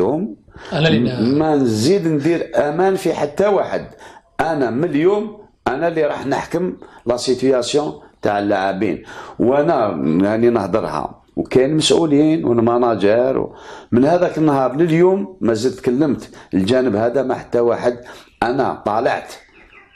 يوم أنا اللي ما نزيد ندير أمان في حتى واحد. أنا من اليوم أنا اللي راح نحكم la situation تاع اللاعبين. وأنا يعني نهضرها. وكاين مسؤولين وال manager من هذاك النهار لليوم ما زلت تكلمت الجانب هذا ما حتى واحد. أنا طالعت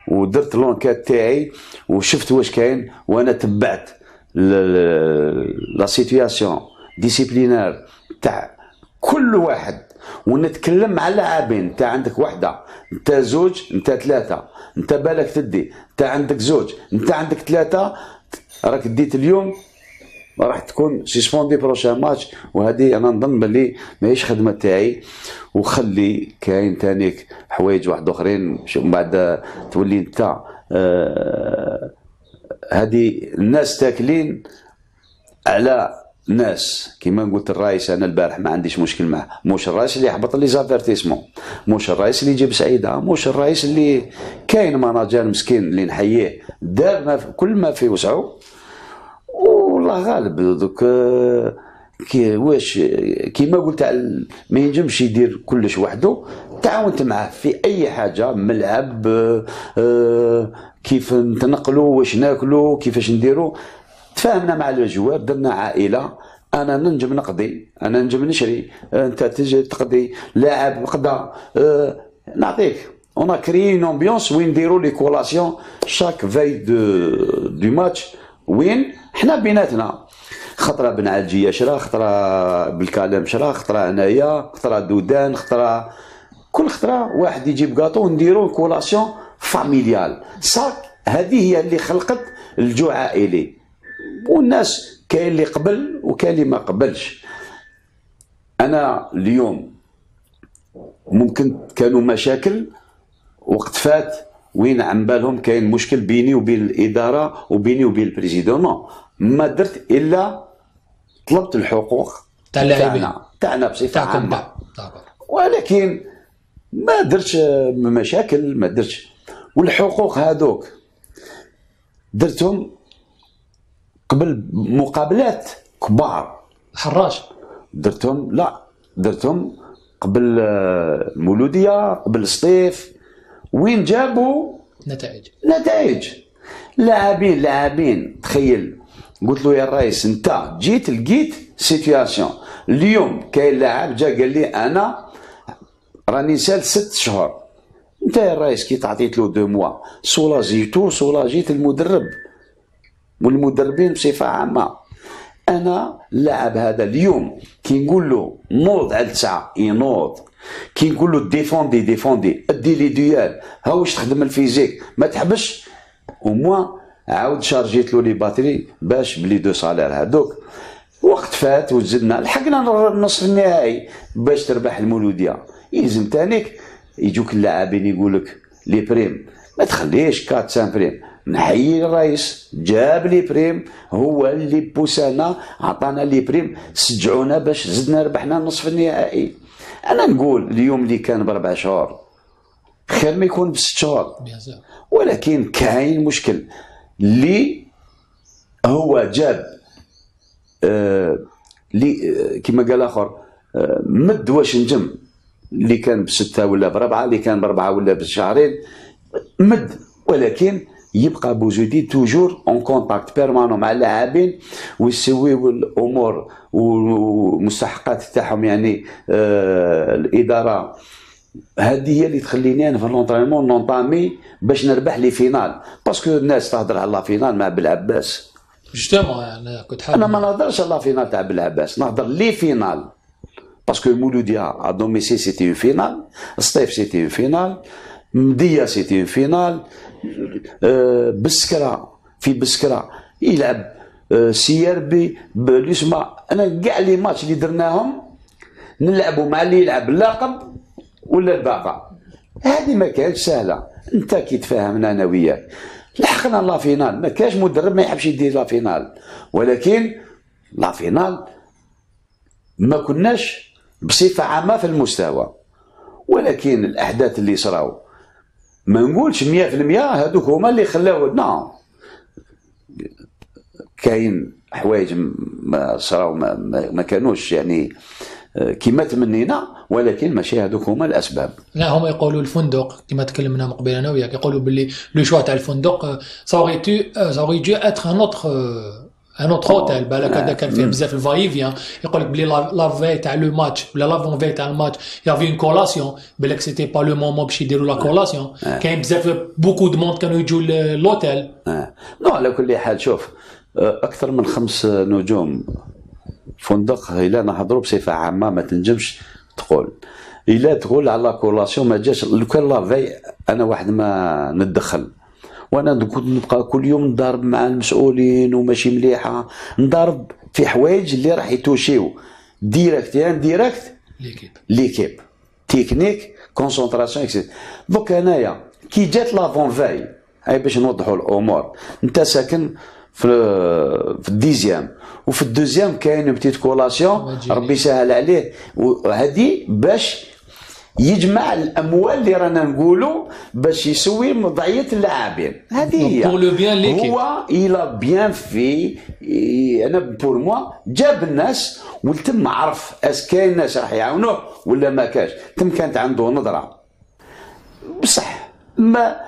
ودرت l'enquête تاعي وشفت واش كاين وأنا تبعت la situation disciplinaire تاع كل واحد. ونتكلم مع اللاعبين. انت عندك وحدة انت زوج انت ثلاثة. انت بالك تدي انت عندك زوج انت عندك ثلاثة. راك ديت اليوم راح تكون suspendu prochain match وهذه أنا نظن باللي ماهيش خدمة تاعي. وخلي كاين تانيك حوايج واحد آخرين من بعد تولي انت آه هذه الناس تاكلين على ناس كيما قلت الرئيس أنا البارح ما عنديش مشكل معه موش الرئيس اللي يحبط لي زافيرتيسمون موش الرئيس اللي يجيب سعيدة موش الرئيس اللي كاين ماناجر مسكين اللي نحييه دار ما في كل ما في وسعه. والله غالب دوك كي واش كيما قلت ما ينجمش يدير كلش وحده تعاونت معاه في أي حاجة ملعب آه، كيف نتنقلوا واش ناكلوا كيفاش نديروا. تفاهمنا مع الجوار درنا عائلة أنا ننجم نقضي أنا ننجم نشري أنت تجي تقضي لاعب قضى أه نعطيك. اون كري اون امبيونس وين نديروا لي كولاسيون شاك في دو دو ماتش وين حنا بيناتنا خطره بن عالجيه شرا خطره بالكلام شرا خطره انايا خطره دودان خطره كل خطره واحد يجيب كاطو ونديرو collation familiale ça هذه هي اللي خلقت الجو عائلي. والناس كاين اللي قبل وكاين اللي ما قبلش. أنا اليوم ممكن كانوا مشاكل وقت فات وين عم بالهم كاين مشكل بيني وبين الإدارة وبيني وبين ال président ما درت إلا طلبت الحقوق تاع اللاعبين تاعنا تاعنا بصفة عامة. ولكن ما درتش مشاكل ما درتش. والحقوق هذوك درتهم قبل مقابلات كبار. الحراج درتهم؟ لا درتهم قبل آه، المولوديه قبل الصيف وين جابوا؟ نتائج. نتائج. لاعبين لاعبين. تخيل. قلت له يا الرئيس انت جيت لقيت سيتياسيون اليوم كاين لاعب جا قال لي أنا راني سال ست شهور. انت يا الرئيس كي تعطيت له دو موا؟ سولاجيتو سولاجيت المدرب. والمدربين بصفة عامة. أنا اللاعب هذا اليوم كي نقول له نوض على تسعة ينوض كي نقول له ديفوندي ديفوندي أدي لي ديال ها واش تخدم الفيزيك؟ ما تحبش؟ وموا عاود شارجيت له لي باتري باش بلي دو سالير هذوك وقت فات وزدنا لحقنا النصف النهائي باش تربح المولودية. يلزم تانيك يجوك اللاعبين يقول لك لي بريم ما تخليش 4 5 بريم نحيي الرئيس جاب لي بريم هو اللي بوسانا عطانا لي بريم سجعونا باش زدنا ربحنا النصف النهائي. أنا نقول اليوم اللي كان بأربع شهور خير ما يكون بست شهور. ولكن كاين مشكل. اللي هو جاب آه لي آه كما قال آخر آه مد واش نجم. اللي كان بستة ولا بربعة اللي كان بربعة ولا بشهرين مد. ولكن يبقى بوجودي toujours en contact permanent مع اللاعبين ويسويو الأمور والمستحقات تاعهم يعني آه الإدارة. هذه هي اللي تخليني أنا في لونطرينمون نونطامي باش نربح لي فينال باسكو الناس تهضر على لا فينال مع بالعباس جوستومون أنا كنت حابب أنا ما نهضرش على لا فينال تاع بالعباس نهضر لي فينال باسكو مولوديا ا دوميسي سيتي اون فينال الصيف سيتي اون فينال مديه سيتي اون فينال بسكرة في بسكرة. يلعب آه، سيربي بليسما. أنا كاع لي ماتش اللي درناهم نلعبوا مع اللي يلعب اللقب ولا الباقة. هذه ما كانتش سهلة. أنت كي تفاهمنا أنا وياك. لحقنا لا فينال. ما كاش مدرب ما يحبش يدير لا فينال. ولكن لا فينال ما كناش بصفة عامة في المستوى. ولكن الأحداث اللي صراو. ما نقولش 100% هذوك هما اللي خلاو نعم. كاين حوايج ما صراو ما, ما كانوش يعني آه، كيما تمنينا ولكن ماشي هذوك هما الأسباب. لا هما يقولوا الفندق كما تكلمنا من قبل أنا وياك يقولوا باللي لو شوا تاع الفندق ساغي تو ساغي جو اتر ان اوتر ان اوتر اوتيل بالك هذا كان فيه بزاف الفاي فيان يقول لك بلي لا في تاع لو ماتش ولا لافون في تاع الماتش يافي اون كولاسيون بالك سيتي با لو مومون باش يديروا لا كولاسيون كاين بزاف بوكو دو موند كانوا يجوا لوتيل. نو على كل حال شوف أكثر من خمس نجوم فندق الا نهضروا بصفه عامه ما تنجمش تقول الا تقول على كولاسيون ما جاش لو كان لافي أنا واحد ما ندخل وأنا كنت نبقى كل يوم نضارب مع المسؤولين وماشي مليحة. نضارب في حوايج اللي راح يتوشيو. ديريكت يعني ديريكت ليكيب ليكيب تكنيك كونسونطراسيون اكسيت دوك انايا كي جات لافون فاي هاي باش نوضحوا الأمور. انت ساكن في في الديزيام. وفي الدوزيام كاين بتيت كولاسيون ربي يسهل عليه. وهذه باش يجمع الأموال اللي رانا نقولوا باش يسوي وضعيه اللاعبين. هذه هي. هو إلى بيان في أنا بور موا جاب الناس وتم عرف أس كاين ناس راح يعاونوه ولا ما كاش. تم كانت عنده نظرة. بصح ما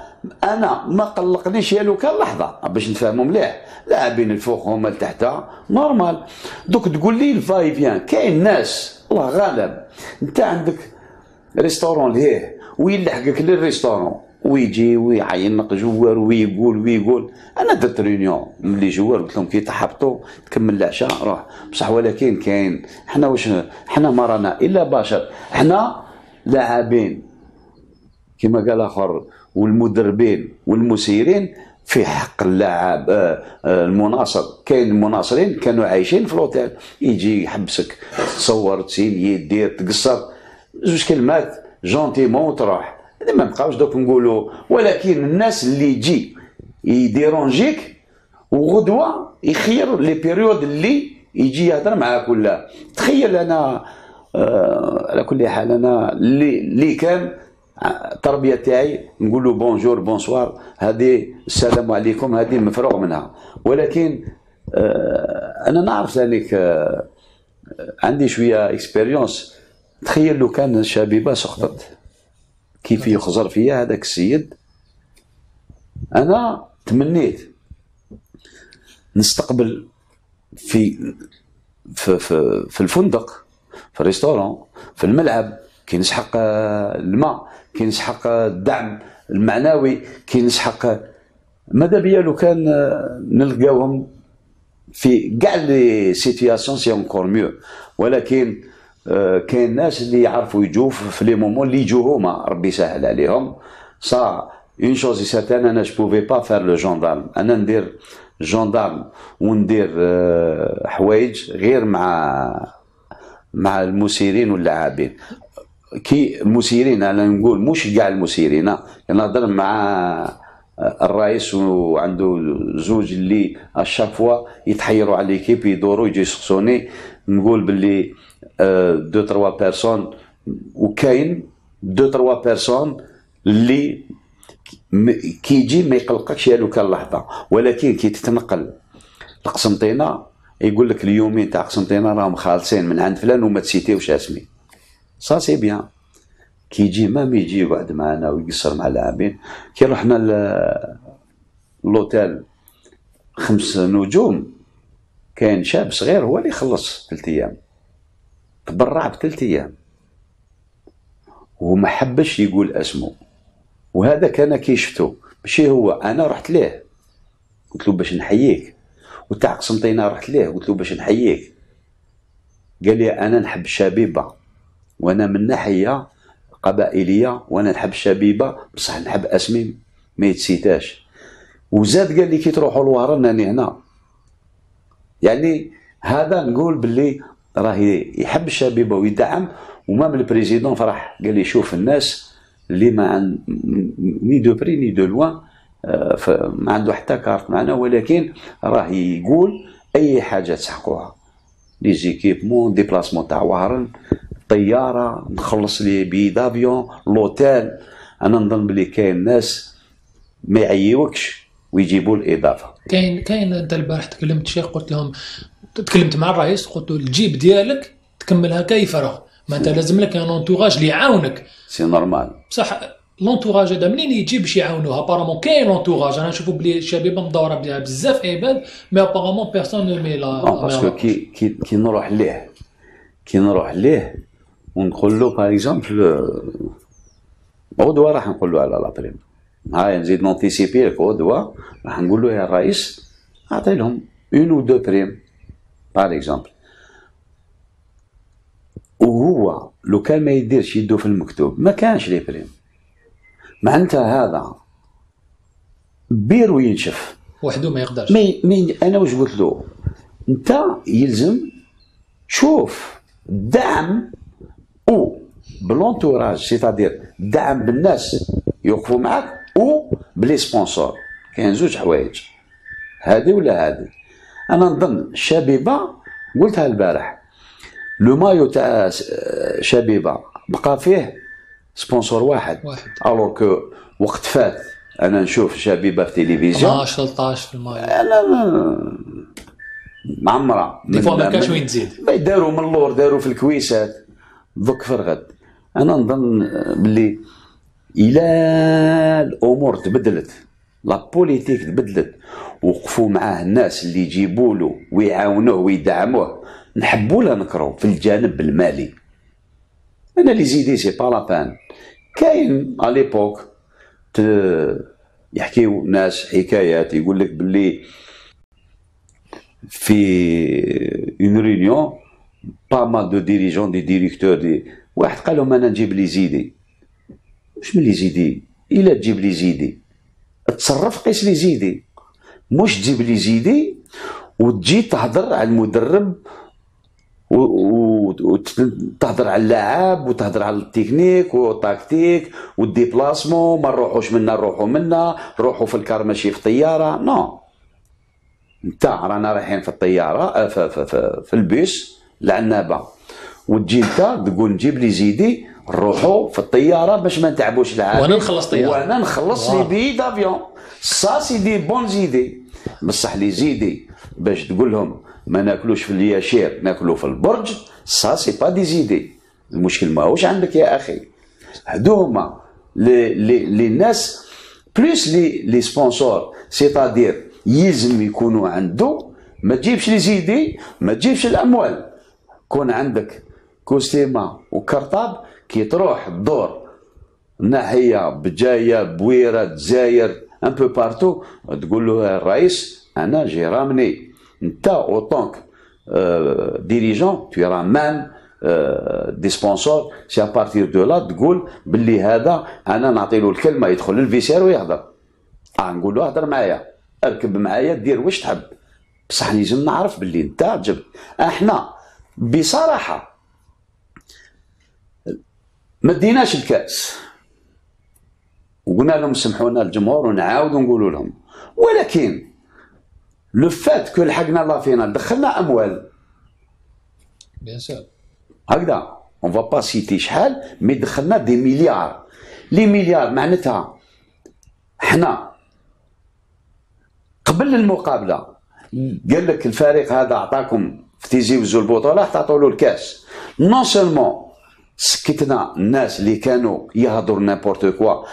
أنا ما قلقنيش يا لو كان لحظة باش نفهموا مليح. لاعبين الفوق هما لتحت normal. دوك تقول لي الفاي فيان كاين ناس الله غالب. أنت عندك restaurant لهيه ويلحقك لل restaurant ويجي ويعينك joueur ويقول ويقول أنا درت réunion مع les joueurs قلت لهم كي تحبطوا تكمل العشاء روح بصح ولكن كاين حنا واش حنا ما رانا الا بشر حنا لاعبين كما قال اخر والمدربين والمسيرين في حق اللاعب المناصر كاين المناصرين كانوا عايشين في الاوتيل يجي يحبسك تصور تسيل دير تقصر زوج كلمات gentiment هذا ما نبقاوش دوك نقولوا ولكن الناس اللي يجي يديرونجيك وغدوة يخير les périodes اللي يجي يهضر معاك ولا. تخيل أنا آه على كل حال أنا اللي اللي كان التربيه تاعي نقول له bonjour bonsoir. هذه السلام عليكم هذه مفروغ منها. ولكن آه أنا نعرف ذلك آه عندي شوية expérience تخيل لو كان شبيبة سقطت كيف يخزر فيا هذاك السيد؟ أنا تمنيت. نستقبل في في في, في الفندق في ال restaurant في الملعب. كي نسحق الماء كي نسحق الدعم المعنوي كي نسحق ماذا بيا لو كان نلقاوهم في كاع les situations c'est encore mieux ولكن كاين ناس اللي يعرفوا يجوا في les moments اللي يجوا هما ربي يسهل عليهم. ça une chose certaine أنا je peux pas faire le gendarme أنا ندير gendarme وندير آه، حوايج غير مع مع المسيرين واللاعبين. كي المسيرين أنا نقول مش كاع المسيرين نهضر مع الرئيس وعنده زوج اللي à chaque fois يتحيروا على l'équipe يدوروا يجي يسقسوني. نقول باللي deux trois personnes وكاين deux trois personnes اللي كي يجي ما يقلقكش يا لو كان لحظه ولكن كي تتنقل لقسنطينه يقول لك اليومين تاع قسنطينه راهم خالصين من عند فلان وما تسيتيوش اسمي. ça c'est bien كي يجي même يجي يقعد معنا ويقصر مع اللاعبين. كي رحنا l'hôtel خمس نجوم كاين شاب صغير هو اللي خلص ثلاث أيام تبرع بثلاث أيام. وما حبش يقول اسمه. وهذا كان كي شفتو. ماشي هو أنا رحت ليه؟ قلت له باش نحييك. وتاع قسنطينه رحت ليه؟ قلت له باش نحييك. قال لي أنا نحب الشبيبة. وأنا من ناحية قبائلية وأنا نحب الشبيبة. بصح نحب أسمي ما يتسيتاش. وزاد قال لي كي تروحوا لوهران راني هنا يعني هذا نقول باللي راه يحب الشبيبه ويدعم و même ال président فرح قال لي شوف الناس اللي ما عن ni de près ni de loin ما عنده حتى كارت معنا ولكن راه يقول أي حاجة تسحقوها. les équipements déplacement تاع وهران طيارة نخلص les billets d'avion l'hôtel. أنا نظن بلي كاين ناس ما يعيوكش ويجيبوا الإضافة. كاين كاين أنت البارح تكلمت شيخ قلت لهم تكلمت مع الرئيس قلت له الجيب ديالك تكملها كي فراغ ما انت لازم لك un entourage اللي يعاونك. c'est normal. بصح l'entourage هذا منين يجي باش يعاونوها؟ apparemment كاين l'entourage أنا نشوفوا بلي الشبيبه مدورة بها بزاف عباد mais apparemment personne n'est là parce que كي كي كي نروح ليه؟ كي نروح ليه؟ ونقول له باغ اكزومبل غدوه راح نقول له على لابريم هاي نزيد نونتيسيبي لك غدوه راح نقول له يا الرئيس أعطي لهم اون أو دو بريم باغ اكزومبل وهو لو كان ما يديرش يدو في المكتوب ما كانش لي بريم. معناتها هذا بير وينشف. وحده ما يقدرش. مي مي أنا واش قلت له؟ أنت يلزم شوف دعم أو ب l'entourage c'est-à-dire دعم بالناس يوقفوا معك أو ب les sponsors كاين زوج حوايج. هذه ولا هذه أنا نظن الشبيبه قلتها البارح. le maillot تاع شبيبة بقى فيه sponsor واحد. واحد. alors que وقت فات أنا نشوف شبيبة في تلفزيون. 12 13 في المايو. أنا معمرة. دي فوا ما كانش وين تزيد. داروا من اللور داروا في الكويسات. دوك فرغد أنا نظن باللي إلى الأمور تبدلت. لا بوليتيك تبدلت. وقفوا معاه الناس اللي يجيبوا له ويعاونوه ويدعموه. نحبوا له نكرو في الجانب المالي. أنا لي زيدي سي با لا بان كاين على ليبوك يحكيو ناس حكايات يقول لك باللي في une réunion pas mal de dirigeants des directeurs des واحد قال لهم أنا نجيب les idées. واش من les idées؟ إلا تجيب les idées. تصرف قيس les idées. مش تجيب les idées وتجي تهضر على المدرب وتهضر على اللاعب وتهضر على التكنيك والتكتيك وال déplacement ما نروحوش منا نروحوا منا روحوا في ال car ماشي في الطياره non. انت رانا رايحين في الطيارة آه، في, في, في, في البيس العنابه وتجي انت تقول نجيب les idées نروحوا في الطيارة باش ما نتعبوش العالم. وأنا نخلص طيارة. وأنا نخلص les. billets d'avion. ça c'est des bonnes idées. بصح les idées باش تقول لهم ما ناكلوش في الياشير ناكلو في البرج ça c'est pas des idées. المشكل ماهوش عندك يا أخي. هادو هما لي لي لي ناس plus les les sponsors c'est-à-dire يلزم يكونوا عنده ما تجيبش les idées ما تجيبش الأموال. كون عندك كوستيما و cartable كي تروح تدور ناحية بجاية بويرة دزاير un peu partout تقول له الرئيس أنا j'ai ramené أنت en tant que dirigeant tu ramènes des sponsors c'est à partir de là تقول باللي هذا أنا نعطي له الكلمة يدخل لل vestiaire ويهضر. آه نقول له اهضر معايا اركب معايا دير واش تحب. بصح لازم نعرف باللي أنت جبت أحنا بصراحة ما ديناش الكاس. وقلنا لهم سمحونا الجمهور ونعاود نقولوا لهم. ولكن le fait que لحقنا la finale دخلنا أموال. bien sûr هكذا. on va pas citer شحال مي دخلنا des milliards les milliards معناتها حنا قبل المقابلة. قال لك الفريق هذا أعطاكم في تيزي وزو البطولة تعطوا له الكاس. non seulement سكتنا الناس اللي كانوا يهضروا n'importe quoi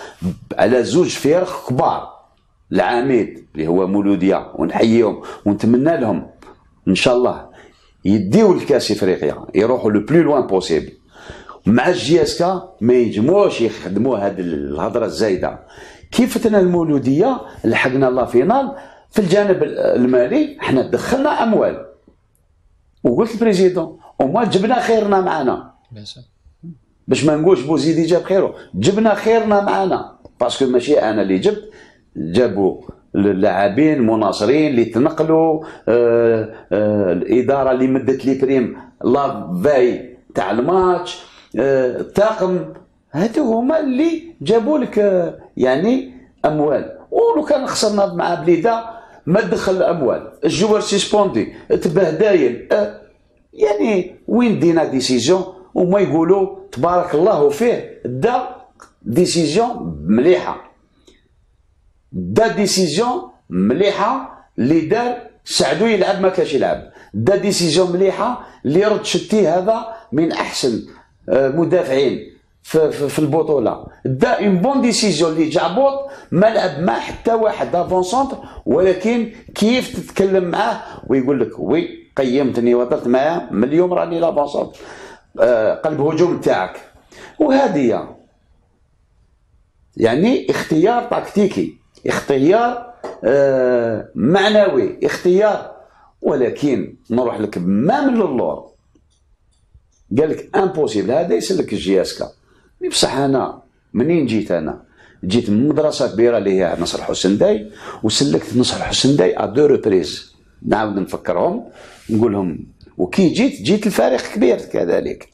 على زوج فرق كبار العميد اللي هو مولودية ونحييهم ونتمنى لهم إن شاء الله يديو الكاس إفريقيا يروحوا le plus loin possible مع ال JSK ما ينجموش يخدموا هذه الهضرة الزايدة. كيف فتنا المولودية؟ لحقنا la finale. في الجانب المالي حنا دخلنا أموال. وقلت ال président وما جبنا خيرنا معنا. باش ما نقولش بوزيدي جاب خيره. جبنا خيرنا معنا parce que ماشي أنا اللي جبت جابوا اللاعبين مناصرين اللي تنقلوا آه آه الإدارة اللي مدت les primes la veille تاع الماتش آه الطاقم هادو هما اللي جابوا لك آه يعني أموال. ولو كان خسرنا مع بليدة ما تدخل الأموال. ال joueur suspendu تبهدايل آه يعني وين دينا décision وما يقولوا تبارك الله فيه. دا décision مليحة. دا décision مليحة اللي دار سعدو يلعب ما كاش يلعب. دا décision مليحة اللي رد شتي هذا من أحسن آه، مدافعين في, في, في البطولة. دا une bonne décision اللي جعبوط ما لعب مع حتى واحد d'avant-centre ولكن كيف تتكلم معاه ويقول لك oui قيمتني وهضرت معاه من اليوم راني l'avant-centre قلب هجوم تاعك وهذه يعني اختيار تكتيكي اختيار آه، معنوي اختيار. ولكن نروح لك même من اللور. قال لك impossible هذا يسلك ال JSK. بصح أنا منين جيت أنا؟ جيت من مدرسة كبيرة اللي هي نصر حسنداي وسلكت نصر حسنداي à deux reprises نعاود نفكرهم نقولهم وكي جيت جيت الفريق كبير كذلك.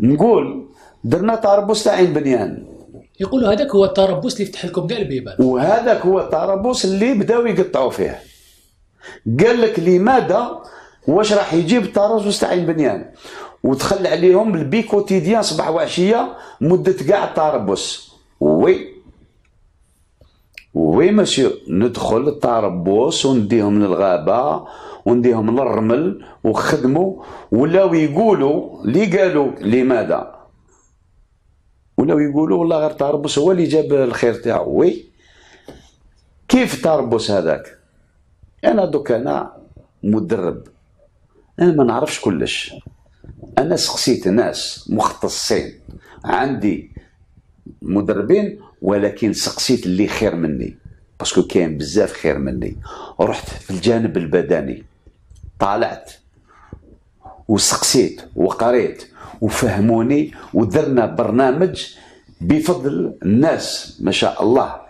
نقول درنا تربص تاع عين بنيان. يقولوا هذاك هو التربص اللي فتح لكم كاع البيبان. وهذاك هو التربص اللي بداو يقطعوا فيه. قال لك لماذا؟ واش راح يجيب التربص تاع عين بنيان؟ ودخل عليهم بال biquotidien صباح وعشيه مدة كاع التربص oui oui monsieur ندخل التربص ونديهم للغابة ونديهم للرمل وخدموا ولاو يقولوا اللي قالوا لماذا؟ ولاو يقولوا والله غير تربص هو اللي جاب الخير تاعو. oui؟ كيف تربص هذاك؟ أنا دوك أنا مدرب. أنا ما نعرفش كلش. أنا سقسيت ناس مختصين. عندي مدربين ولكن سقسيت اللي خير مني. parce que كاين بزاف خير مني. رحت في الجانب البدني. طالعت وسقسيت وقريت وفهموني ودرنا برنامج بفضل الناس ما شاء الله.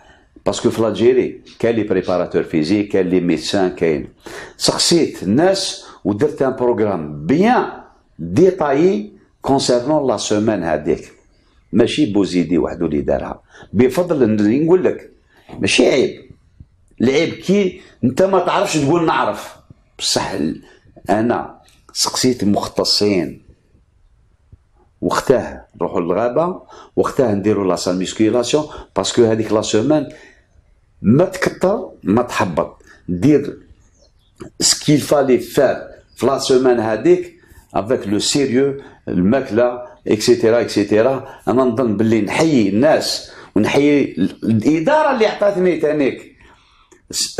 parce que في l'Algérie كاين les préparateurs physiques كاين les médecins كاين. سقسيت الناس ودرت un programme bien détaillé concernant la semaine هذيك. ماشي بوزيدي وحده اللي دارها. بفضل نقول لك ماشي عيب. العيب كي أنت ما تعرفش تقول نعرف. بصح أنا سقسيت مختصين. وقتها نروحوا للغابة وقتها نديروا لا سال ميسكيلاسيون باسكو هذيك لا سومان ما تكثر ما تحبط. دير سكيل فالي فار في لا سومان هذيك افيك لو سيريو الماكلة اكسيتيرا اكسيتيرا أنا نظن باللي نحيي الناس ونحيي الإدارة اللي عطاتني تانيك.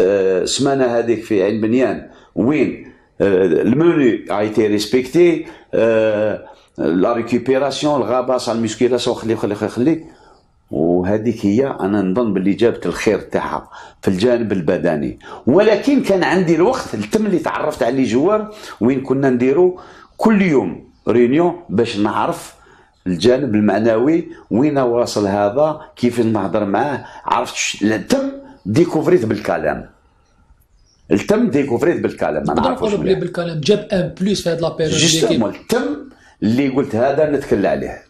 السمانه هذيك في عين بنيان. وين الموني ايتي ريسبكتي la récupération الغابه على ال musculation خلي خلي خلي. وهذيك هي أنا نظن باللي جابت الخير تاعها في الجانب البدني ولكن كان عندي الوقت التم اللي تعرفت عليه joueurs وين كنا نديرو كل يوم réunion باش نعرف الجانب المعنوي وين واصل هذا كيف نهضر معاه عرفت التم découvrit بلكلام التم découvrit بلكلام ما نعرفوش بلكلام جاب un plus في هذه la période justement التم اللي قلت هذا نتكلم عليه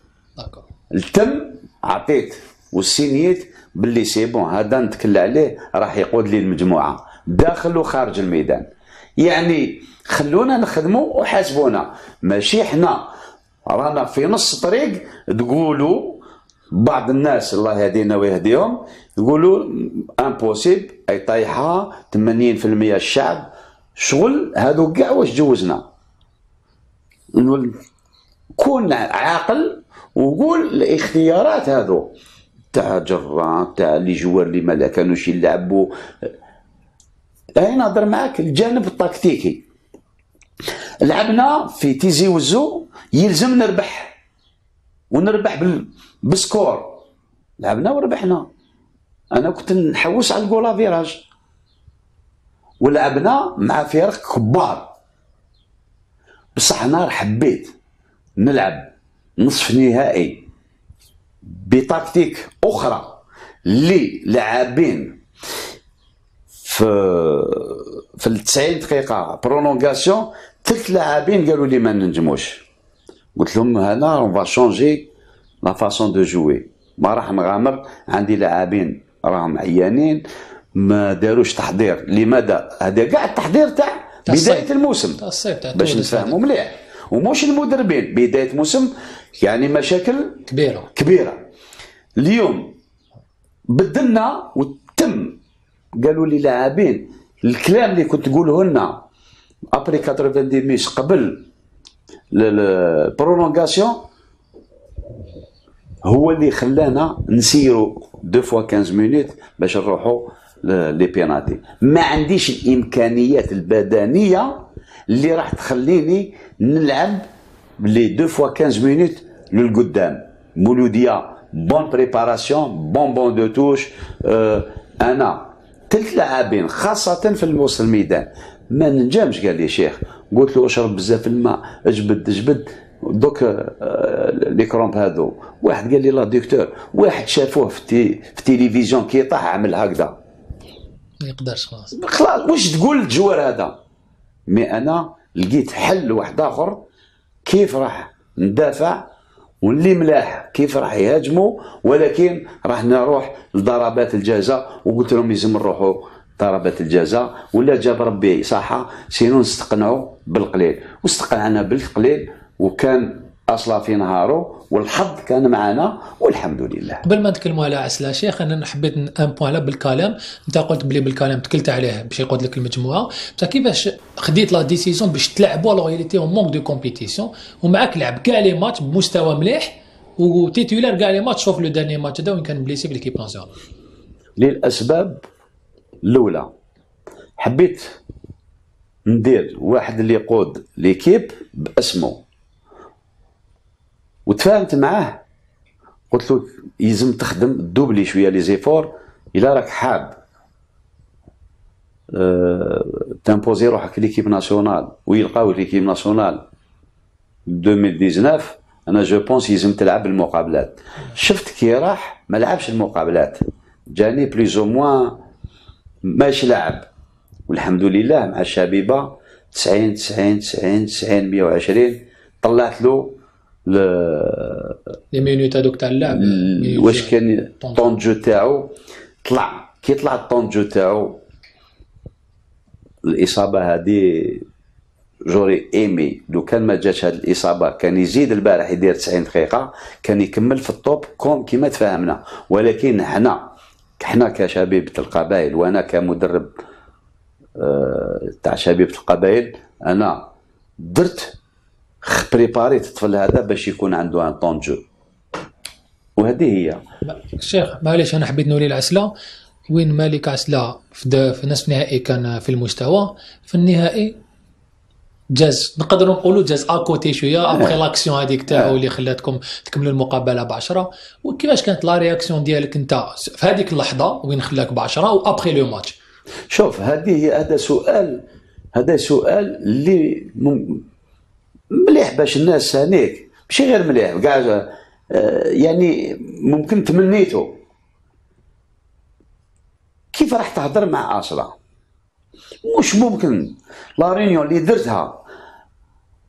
التم عطيت وسينيت باللي c'est bon هذا نتكلم عليه راح يقود لي المجموعة. داخل وخارج الميدان. يعني خلونا نخدموا وحاسبونا. ماشي حنا رانا في نص طريق تقولوا بعض الناس الله يهدينا ويهديهم يقولوا impossible أي طايحة 80% الشعب. شغل هذو كاع واش جوزنا؟ كون عاقل وقول الاختيارات هذو تاع gérant تاع les joueurs اللي ما كانوش يلعبوا هاي نهضر معاك الجانب التكتيكي. لعبنا في تيزي وزو يلزم نربح. ونربح بسكور. لعبنا وربحنا. أنا كنت نحوس على الجولا فيراج ولعبنا مع فرق كبار. بصح أنا حبيت نلعب نصف نهائي بتكتيك أخرى للاعبين. في في ال 90 دقيقة برولونغاسيون ثلاث لاعبين قالوا لي ما ننجموش. قلت لهم هنا on va changer la façon de jouer ما راح نغامر عندي لاعبين راهم عيانين ما داروش تحضير لماذا هذا كاع التحضير تاع بدايه الموسم باش نفهموا مليح ومش المدربين بدايه موسم يعني مشاكل كبيره كبيره اليوم بدلنا وتم قالوا لي لاعبين الكلام اللي كنت تقوله لنا après 90 mais قبل ال prolongation هو اللي خلانا نسيروا deux fois 15 minutes باش نروحوا les penalties. ما عنديش الإمكانيات البدنية اللي راح تخليني نلعب les deux fois 15 minutes للقدام. مولودية bonne préparation bon banc de touche آه أنا ثلاث لاعبين خاصة في الوسط الميدان. ما ننجمش قال لي شيخ قلت له اشرب بزاف الماء اجبد اجبد. donc آه، les crampes هذو واحد قال لي لا دكتور واحد شافوه في, TV التلفزيون كي طاح عمل هكذا. ما يقدرش خلاص. خلاص واش تقول ال joueur هذا؟ mais أنا لقيت حل واحد آخر كيف راح ندافع واللي ملاح كيف راح يهاجموا ولكن راح نروح لضربات الجزاء وقلت لهم لازم نروحوا ضربات الجزاء ولا جاب ربي صحة sinon نستقنعوا بالقليل. واستقنعنا بالقليل وكان أصلا في نهاره والحظ كان معنا والحمد لله. قبل ما نتكلموا على عسلا شيخ أنا حبيت un point على بلكلام. أنت قلت بلي بلكلام تكلت عليه باش يقود لك المجموعة. بصح كيفاش خديت la décision باش تلعبوا réalité en manque de compétition ومعاك لعب كاع les matchs بمستوى مليح و titulaire كاع les matchs شوف le dernier match هذا وين كان blessé في l'équipe nationale للأسباب الأولى حبيت ندير واحد اللي يقود ليكيب باسمه. وتفاهمت معاه. قلت له يلزم تخدم دوبلي شوية لي زيفور إلا راك حاب. أه تمبوزي روحك ليكيب ناسيونال ويلقاو ليكيب ناسيونال. 2019 أنا جو بونس يلزم تلعب المقابلات. شفت كي راح ما لعبش المقابلات. جاني بليز أو موان ماشي لاعب. والحمد لله مع الشبيبة 90 90 90 90 120 طلعت له لي مينوت هذوك تاع اللعب واش كان طون جو تاعو طلع كي طلع الطون جو تاعو الاصابه هذه جوري ايمي لو كان ما جاتش هذه الاصابه كان يزيد البارح يدير 90 دقيقه كان يكمل في ال top comme كيما تفاهمنا ولكن حنا حنا كشبيبه القبائل وأنا كمدرب آه، تاع شبيبه القبائل أنا درت بريباريت الطفل هذا باش يكون عنده un temps de jeu وهذه هي الشيخ معليش أنا حبيت نوري العسلة. وين مالك عسلة؟ في, في نصف النهائي كان في المستوى. في النهائي جاز. نقدر نقولوا جاز à côté شوية. après l'action هذيك تاعو اللي خلاتكم تكملوا المقابلة ب 10 وكيفاش كانت la réaction ديالك أنت في هذيك اللحظة؟ وين خلاك ب 10 و après le match شوف هذه هذا سؤال هذا سؤال اللي مليح باش الناس هنيك ماشي غير مليح كاع آه، يعني ممكن تمنيته كيف راح تهضر مع أصلا؟ مش ممكن. la réunion اللي درتها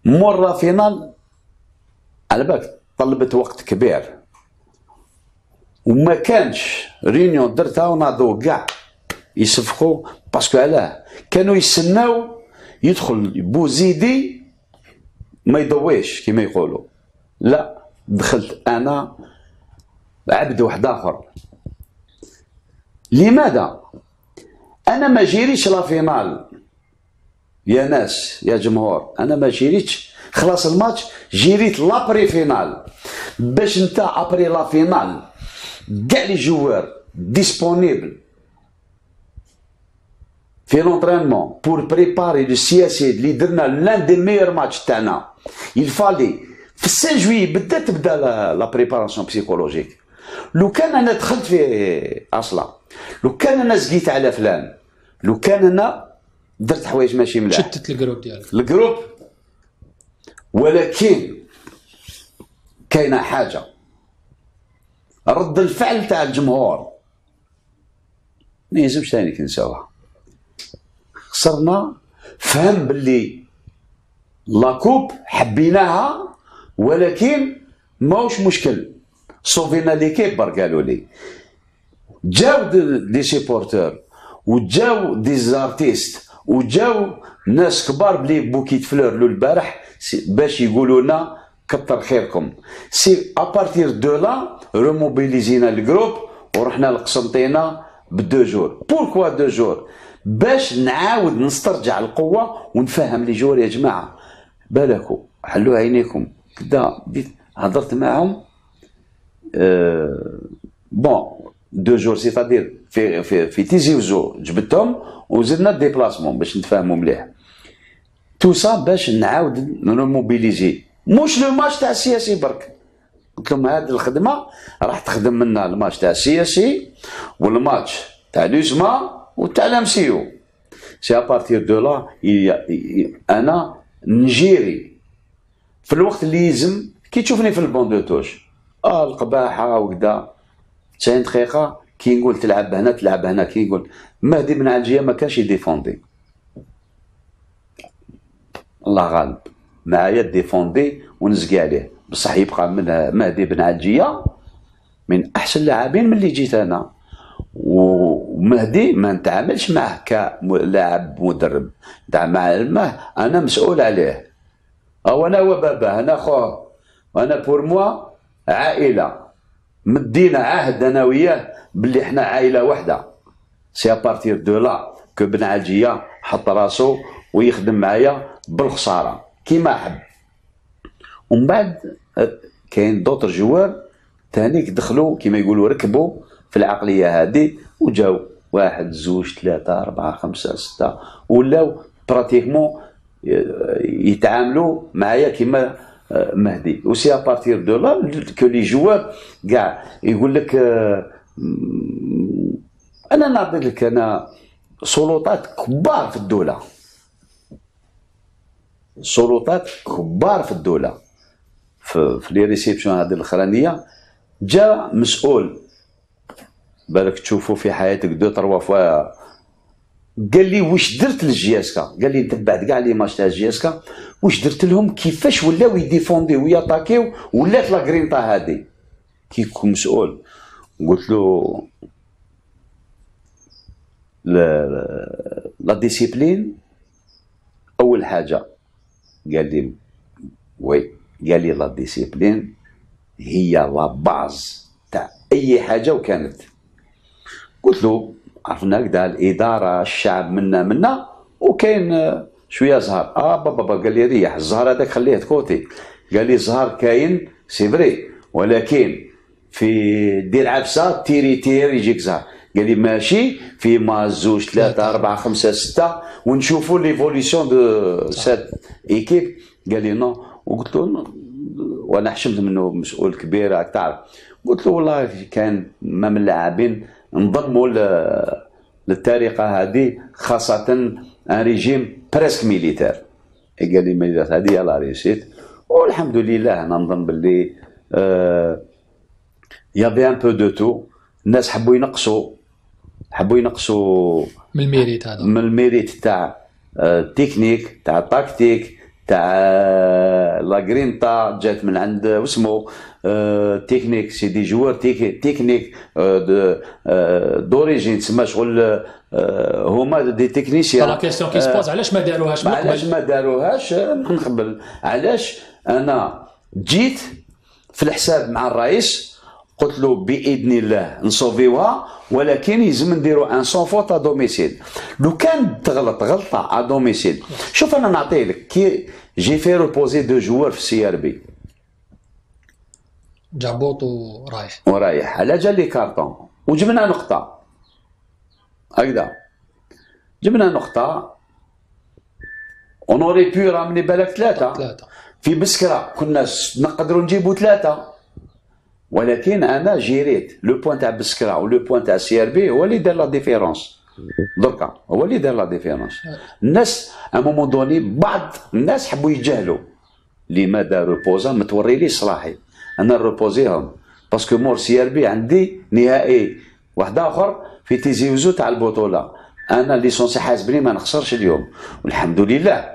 après finale على بالك طلبت وقت كبير. وما كانش réunion درتها وناضوا كاع يصفقوا parce que علاه. كانوا يستناو يدخل بوزيدي ما يضويش كما يقولوا. لا دخلت أنا عبد واحد آخر. لماذا؟ أنا ما جيريتش la finale. يا ناس يا جمهور أنا ما جيريتش. خلاص الماتش جيريت l'après finale. باش أنت après la finale كاع les joueurs disponibles في l'entraînement pour préparer le CS اللي درنا l'un des meilleurs matchs تاعنا يفالي في ال cinq juillet بدات تبدا la préparation psychologique لو كان أنا دخلت في أصلا لو كان أنا زقيت على فلان لو كان أنا درت حوايج ماشي ملاح شتت ال groupe ديالك. ال groupe ولكن كاينة حاجة. رد الفعل تاع الجمهور. ما يلزمش ثاني كنساوها خسرنا فهم باللي la coupe حبيناها ولكن ماهوش مشكل. صوفينا l'équipe قالوا لي. جاو des supporters وجاو des artistes وجاو ناس كبار ب les bouquets de fleurs لو البارح باش يقولوا لنا كثر خيركم. c'est à partir de là روموبيليزينا ال groupe ورحنا لقسنطينة ب deux jours. pourquoi deux jours باش نعاود نسترجع القوة ونفهم les joueurs يا جماعة. بالكم حلوا عينيكم. كدا هضرت معهم bon deux jours c'est-à-dire في في في تيزي وزو جبدتهم وزدنا déplacement باش نتفاهموا مليح. tout ça باش نعاود نموبيليزي. مش le match تاع ال CSC برك. قلت لهم هذه الخدمة راح تخدم منا الماتش تاع ال CSC والماتش تاع l'USMA وتاع ال MCO. c'est à partir de là أنا نجيري. في الوقت اللي يلزم كي تشوفني في ال banc de touche. آه القباحة وكذا 90 دقيقة كي نقول تلعب هنا تلعب هنا كي نقول. مهدي بن عالجيه ما كانش يديفوندي. الله غالب. معايا ديفوندي ونزقي عليه. بصح يبقى من مهدي بن عالجيه من أحسن اللاعبين من اللي جيت أنا. ومهدي ما نتعاملش معه كلاعب مدرب. نتعامل معه أنا مسؤول عليه. أو أنا وبابا أنا خوه. أنا pour moi عائلة. مدينا عهد أنا وياه باللي إحنا عائلة واحدة c'est à partir de là que بن عالجيه حط راسو ويخدم معايا بالخسارة. كيما حب ومن بعد كاين d'autres joueurs تانيك دخلوا كيما يقولوا ركبوا في العقلية هذه وجاو واحد زوج ثلاثة أربعة خمسة ستة. ولاو pratiquement يتعاملوا معايا كيما مهدي. و c'est à partir de là que les joueurs كاع يقول لك أنا نعطي لك أنا سلطات كبار في الدولة. سلطات كبار في الدولة. في, في les réceptions هذه الأخرانية جا مسؤول بالك تشوفوا في حياتك deux trois fois. قال لي واش درت لل JSK قال لي تبعت كاع les matchs تاع ال JSK واش درت لهم؟ كيفاش ولاو يديفونديو وياتاكيو ولات la grinta هادي. كي يكون مسؤول. قلت له la discipline؟ أول حاجة. قال لي oui. قال لي la discipline هي la base تاع أي حاجة وكانت. قلت له عرفنا كدا الإدارة الشعب منا منا. وكاين شوية زهر. آه بابا بابا. قال لي ريح الزهر هذاك خليه côté. قال لي الزهر كاين c'est vrai. ولكن في دير عفسة تيري تير يجيك زهر. قال لي ماشي. في ما زوج ثلاثة أربعة خمسة ستة. ونشوفوا l'évolution de cette équipe قال لي non. وقلت له وأنا حشمت منه مسؤول كبير راك تعرف. قلت له والله كان ما من اللاعبين انضموا للطريقة هذه خاصة un régime presque militaire. قال لي militaire هذه هي la réussite والحمد لله أنا نظن باللي y avait un peu de tout. الناس حبوا ينقصوا حبوا ينقصوا من ال mérite هذا. من ال mérite تاع التكنيك آه، تاع ال tactique تاع آه، la grinta جات من عند واسمو technique c'est des joueurs techniques d'origine تسمى شغل هما des techniciens la question qui se pose علاش ما داروهاش من علاش ما داروهاش من قبل علاش أنا جيت في الحساب مع الرئيس قلت له بإذن الله. نصوفيوها. ولكن يلزم نديروا un sans-faute à domicile لو كان تغلط غلطة à domicile شوف أنا نعطي لك. كي j'ai fait reposer deux joueurs في ال CRB جابوط ورايح. ورايح. على جا les cartons. وجبنا نقطة. هكذا. جبنا نقطة. on aurait pu ramener بالك ثلاثة. ثلاثة. في بسكره كنا نقدروا نجيبوا ثلاثة. ولكن أنا جيريت. le point تاع بسكرا و le point تاع CRB هو اللي دار la différence دركا. هو اللي دار la différence الناس à moment donné بعض الناس حبوا يتجاهلوا. لماذا روبوزا متوري لي صلاحي أنا نروبوزيهم parce que مور CRB عندي نهائي. واحد آخر في تيزي وزو تاع البطولة. أنا ليسونسي حاسبني ما نخسرش اليوم. والحمد لله.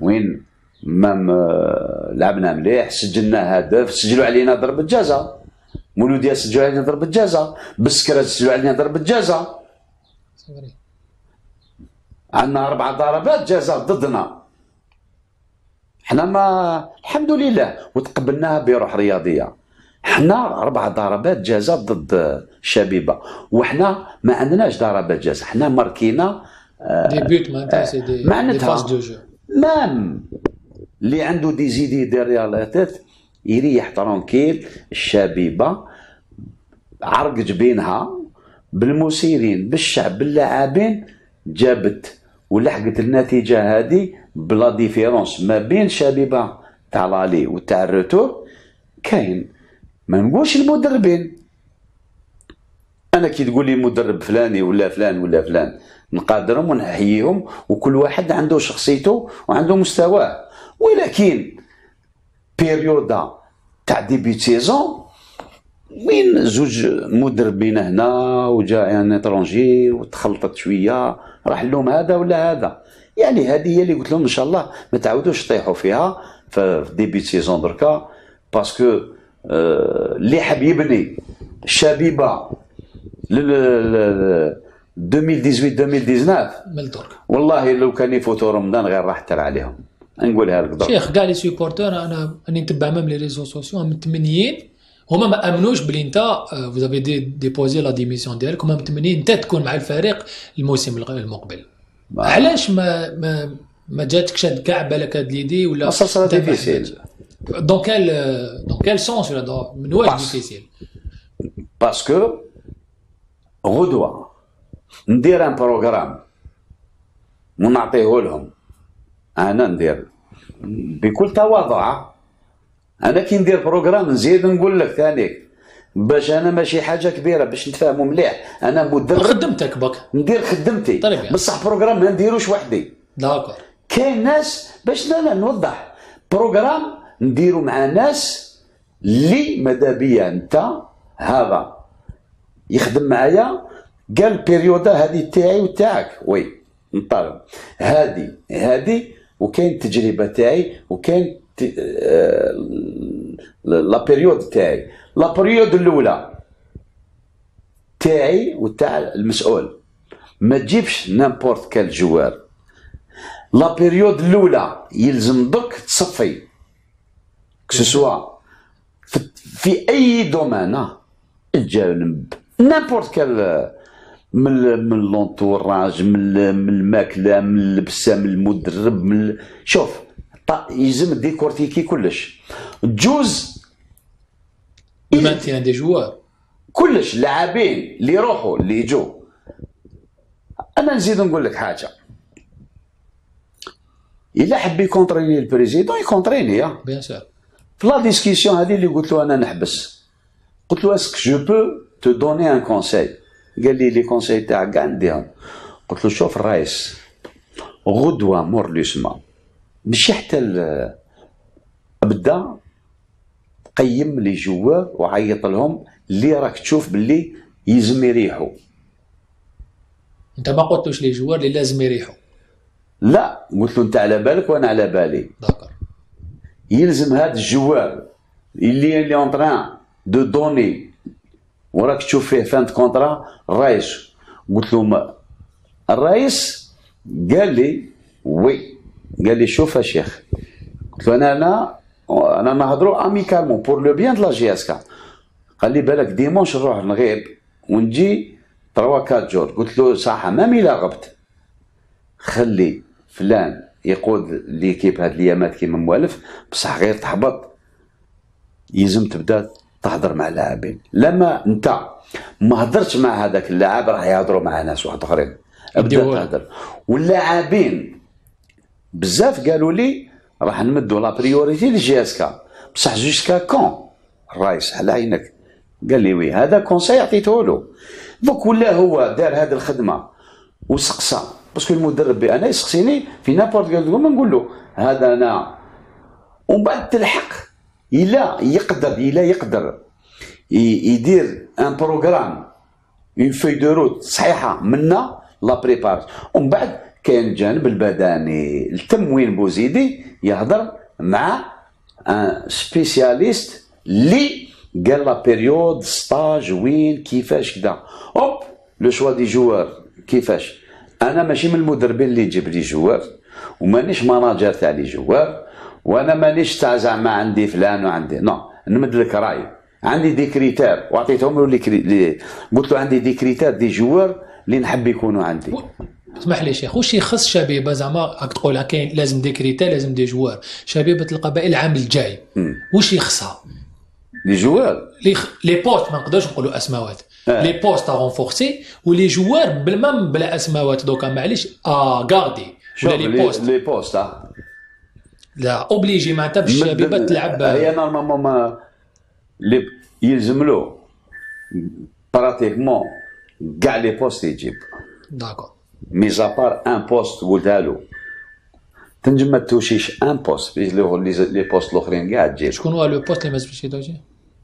وين مام لعبنا مليح سجلنا هدف سجلوا علينا ضربة جزاء. مولودية سجلوا علينا ضربة جزاء. بسكرة سجلوا علينا ضربة جزاء. عندنا أربع ضربات جزاء ضدنا. حنا ما الحمد لله وتقبلناها بروح رياضية. حنا أربع ضربات جزاء ضد الشبيبه وحنا ما عندناش ضربات جزاء حنا ماركينا دي بيوت معناتها سي دي معناتها دو جو مام. اللي عنده دي زيدي ديريال لا تيت يريح ترونكيل الشبيبة عرقج بينها بالمسيرين بالشعب باللاعبين جابت ولحقت النتيجة هذه بلا ديفيرونس ما بين شبيبة تاع لالي وتاع الروتور كاين. ما نقولش المدربين. أنا كي تقول لي مدرب فلاني ولا فلان ولا فلان نقادرهم ونحييهم وكل واحد عنده شخصيته وعنده مستواه. ولكن بيريودا تاع début saison وين زوج مدربين هنا وجا un étranger وتخلطت شوية راح لهم هذا ولا هذا؟ يعني هذه هي اللي قلت لهم إن شاء الله ما تعاودوش تطيحوا فيها في début saison دركا parce que اللي حاب يبني الشبيبه 2018 2019 من درك والله لو كان يفوتوا رمضان غير راح ترى عليهم. نقولها لك شيخ كاع les supporters أنا راني نتبع même les réseaux sociaux متمنيين هما ما آمنوش بلي انت vous avez déjà déposé la démission ديالك هما متمنيين انت تكون مع الفريق الموسم المقبل. علاش ما ما ما جاتكش هاد كاع بالك هاد l'idée ولا sera difficile. dans quel dans quel sens ولا dans- من واش difficile parce que غدوة ندير un programme ونعطيه لهم. أنا ندير. بكل تواضع أنا كي ندير programme نزيد نقول لك ثاني باش أنا ماشي حاجة كبيرة باش نتفاهموا مليح. أنا مدرب. خدمتك بك. ندير خدمتي. طيب يعني. بصح programme ما نديروش وحدي. d'accord كاين ناس باش لا لا نوضح. programme نديرو مع ناس اللي ماذا بيا أنت؟ هذا. يخدم معايا. قال البيريودا هذه تاعي وتاعك. oui نطالب هذه هذه وكاين التجربه تاعي وكاين لا بيريود تاعي لا بيريود الاولى تاعي وتاع المسؤول ما تجيبش نامبورت كال جوار لا بيريود الاولى يلزم دوك تصفي كسوسوا في, اي دومان الجانب نامبورت كال من من لونتوراج من ال- من الماكله من اللبسه من المدرب من شوف يلزم décortiquer كلش. جوز ال maintien des joueurs؟ كلش لاعبين اللي يروحوا اللي يجوا أنا نزيد نقول لك حاجة. إلا حب يكونتريني ال président يكونتريني يا. bien sûr. في la discussion هذه اللي قلت له أنا نحبس. قلت له est-ce que je peux te donner un conseil قال لي les conseils تاعك كاع نديهم قلت له شوف الرئيس غدوة مور l'USMA. ماشي حتى أبدا قيم les joueurs وعيط لهم اللي راك تشوف باللي يلزم يريحوا أنت ما قلتوش les joueurs اللي لازم يريحوا لا قلت له أنت على بالك وأنا على بالي. d'accord. يلزم هذا ال joueur اللي اللي en train de donner وراك تشوف فيه fin contrat الرئيس قلت له الرئيس قال لي oui قال لي شوف يا شيخ. قلت له أنا أنا أنا نهضروا amicalement pour le bien de la JSK قال لي بالك dimanche نروح نغيب ونجي 3 4 jours قلت له صح ما ميلا غبت. خلي فلان يقود l'équipe هاد الأيامات كيما موالف بصح غير تحبط يلزم تبدا تهضر مع اللاعبين. لما انت ما هضرتش مع هذاك اللاعب راح يهضروا مع ناس واحد آخرين. أبدا تهضر. واللاعبين بزاف قالوا لي راح نمدوا la priorité لل JSK. بصح jusqu'à quand. الرئيس على عينك. قال لي oui هذا conseil عطيته له. دوك ولا هو دار هذه الخدمة وسقسى parce que المدرب أنا يسقسيني في n'importe ما نقول له هذا أنا. ومن بعد تلحق. إلا يقدر إلا يقدر. يدير un programme une feuille de route صحيحة منا la prépa ومن بعد كاين الجانب البدني التموين بوزيدي يهضر مع un spécialiste اللي قال la période stage وين كيفاش كذا hop le choix des joueurs كيفاش؟ أنا ماشي من المدربين اللي يجيب les joueurs ومانيش manager تاع les joueurs وأنا مانيش تاع زعما عندي فلان وعندي. non نمد لك رأي. عندي des critères. وعطيتهم له لي. قلت له عندي des critères des joueurs اللي نحب يكونوا عندي. اسمح لي شيخ واش يخص شبيبه زعما راك تقول كاين لازم des critères لازم des joueurs. شبيبه القبائل العام الجاي واش يخصها؟ les joueurs. les les postes ما نقدرش نقولوا أسماوات. آه. les postes renforcer و les joueurs بالمام بلا أسماوات دوكا معليش آه garder ولا les postes. les postes آه. لا obligé معناتها باش الشبيبه تلعب. هي normalement mais لي يلزم له pratiquement كاع les postes يجيب. d'accord mis à part un poste قلتها له تنجم ما توشيش un poste les postes الاخرين كاع تجيب شكون هو le poste اللي ما زبطش يدوجي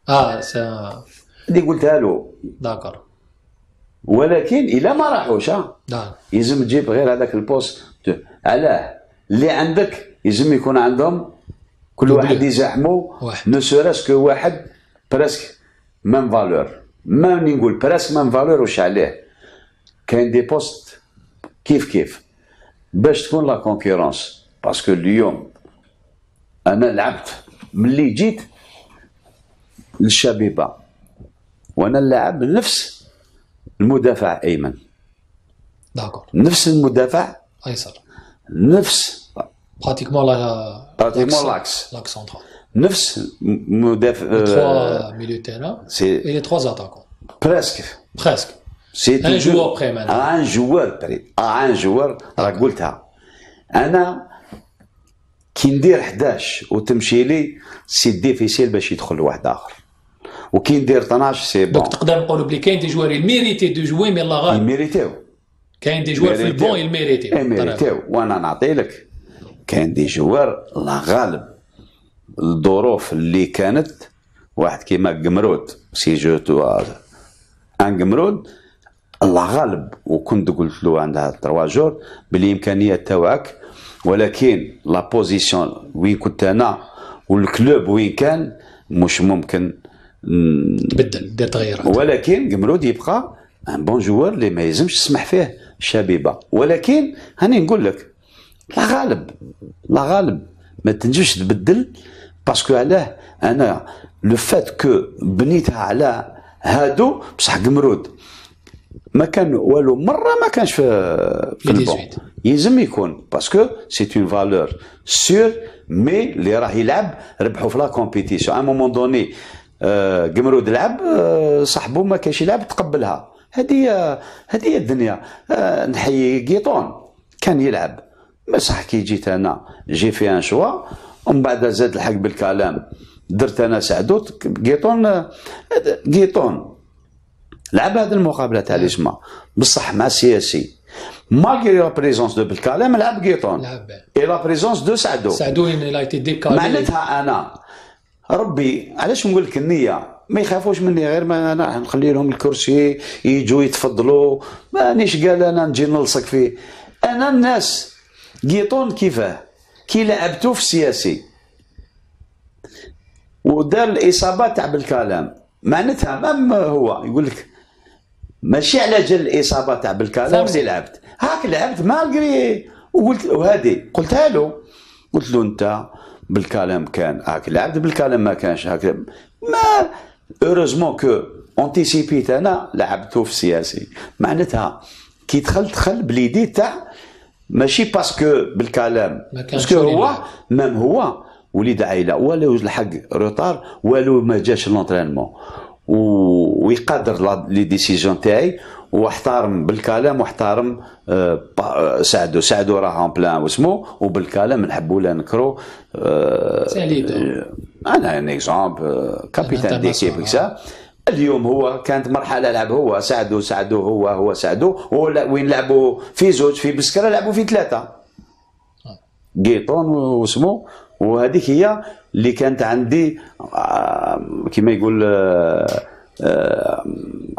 آه سا اللي قلتها له d'accord ولكن الا ما راحوش يلزم تجيب غير هذاك البوست علاه اللي عندك يلزم يكون عندهم كل. واحد يزاحمو. non parce que واحد presque même valeur mais نقول presque même valeur واش عليه كاين des postes كيف كيف باش تكون la concurrence parce que اليوم أنا لعبت ملي جيت للشبيبه وأنا نلعب نفس المدافع ايمن d'accord نفس المدافع ايسر نفس pratiquement لا pratiquement l'axe l'axe central نفس مدافع trois milieux de terrain c'est et les trois attaquants. بريسك presque. سي Un joueur près maintenant. un joueur près un joueur راك قلتها أنا كي ندير 11 وتمشي لي سي ديفيسيل باش يدخل واحد آخر. وكي ندير 12 سي بون دونك تقدر نقولوا بلي كاين دي جوار الميريتي دو جوي مي الله غالب يميريتيو كاين دي جوار في البون الميريتي يميريتيو وأنا نعطي لك كاين دي جوار الله غالب. الظروف اللي كانت واحد كيما قمرود. سي جو تو ان قمرود الله غالب. وكنت قلت له عندها trois joueurs بالامكانيات تاعك ولكن la position وين كنت أنا وال club وين كان مش ممكن تبدل دير تغييرات. ولكن قمرود يبقى un bon joueur اللي ما يلزمش تسمح فيه شبيبة. ولكن هاني نقول لك لا غالب لا غالب. ما تنجمش تبدل parce que علاه أنا le fait que بنيتها على هادو بصح قمرود ما كان والو مرة ما كانش في في le banc 18. يلزم يكون parce que c'est une valeur sûre mais اللي راه يلعب ربحوا في la compétition un moment donné آه، قمرود لعب آه، صاحبه ما كانش يلعب تقبلها. هذه هي- هذه هي الدنيا. آه، نحيي قيطون. كان يلعب. بصح كي جيت أنا j'ai fait un choix ومن بعد زاد الحق بلكالم. درت أنا سعدو قيطون آه، قيطون. لعب هذه المقابله تاع ال USMA بصح مع السياسي malgré la présence de بلكالم لعب قيطون لعب. اي la présence de سعدو سعدو il a été décalé معناتها أنا. ربي علاش نقول لك النية؟ ما يخافوش مني غير ما أنا نخلي لهم الكرسي يجوا يتفضلوا. مانيش قال أنا نجي نلصق فيه. أنا الناس. قيطون كيفاه؟ كي لعبتو في السياسي. ودار الاصابه تاع بلكالم معناتها même هو؟ يقول لك ماشي على جال الإصابة تاع بلكالم فهمت. اللي لعبت. هاك لعبت malgré وقلت وهذه قلتها له. قلت له أنت بلكالم كان هاك لعبت بلكالم ما كانش هاك. mais heureusement que اونتيسيبيت أنا لعبته في السياسي معناتها كي دخلت دخل بليدي تاع ماشي باسكو بالكلام. باسكو هو. مام هو وليد عائله والو لحق روتار والو ما جاش لونترينمون ويقدر لي ديسيزيون تاعي واحترم بالكلام واحترم آه، با- سعدو سعدو راه ان بلان واسمو وبالكلام نحبوا لا نكرو آه،. آه، أنا ان اكزومبل كابيتان ديكيب. كسا اليوم هو كانت مرحلة لعب هو سعدو سعدو هو هو سعدو وين لعبوا في زوج في بسكره لعبوا في ثلاثة قيطون واسمو وهذيك هي اللي كانت عندي آه، كما يقول آه، آه،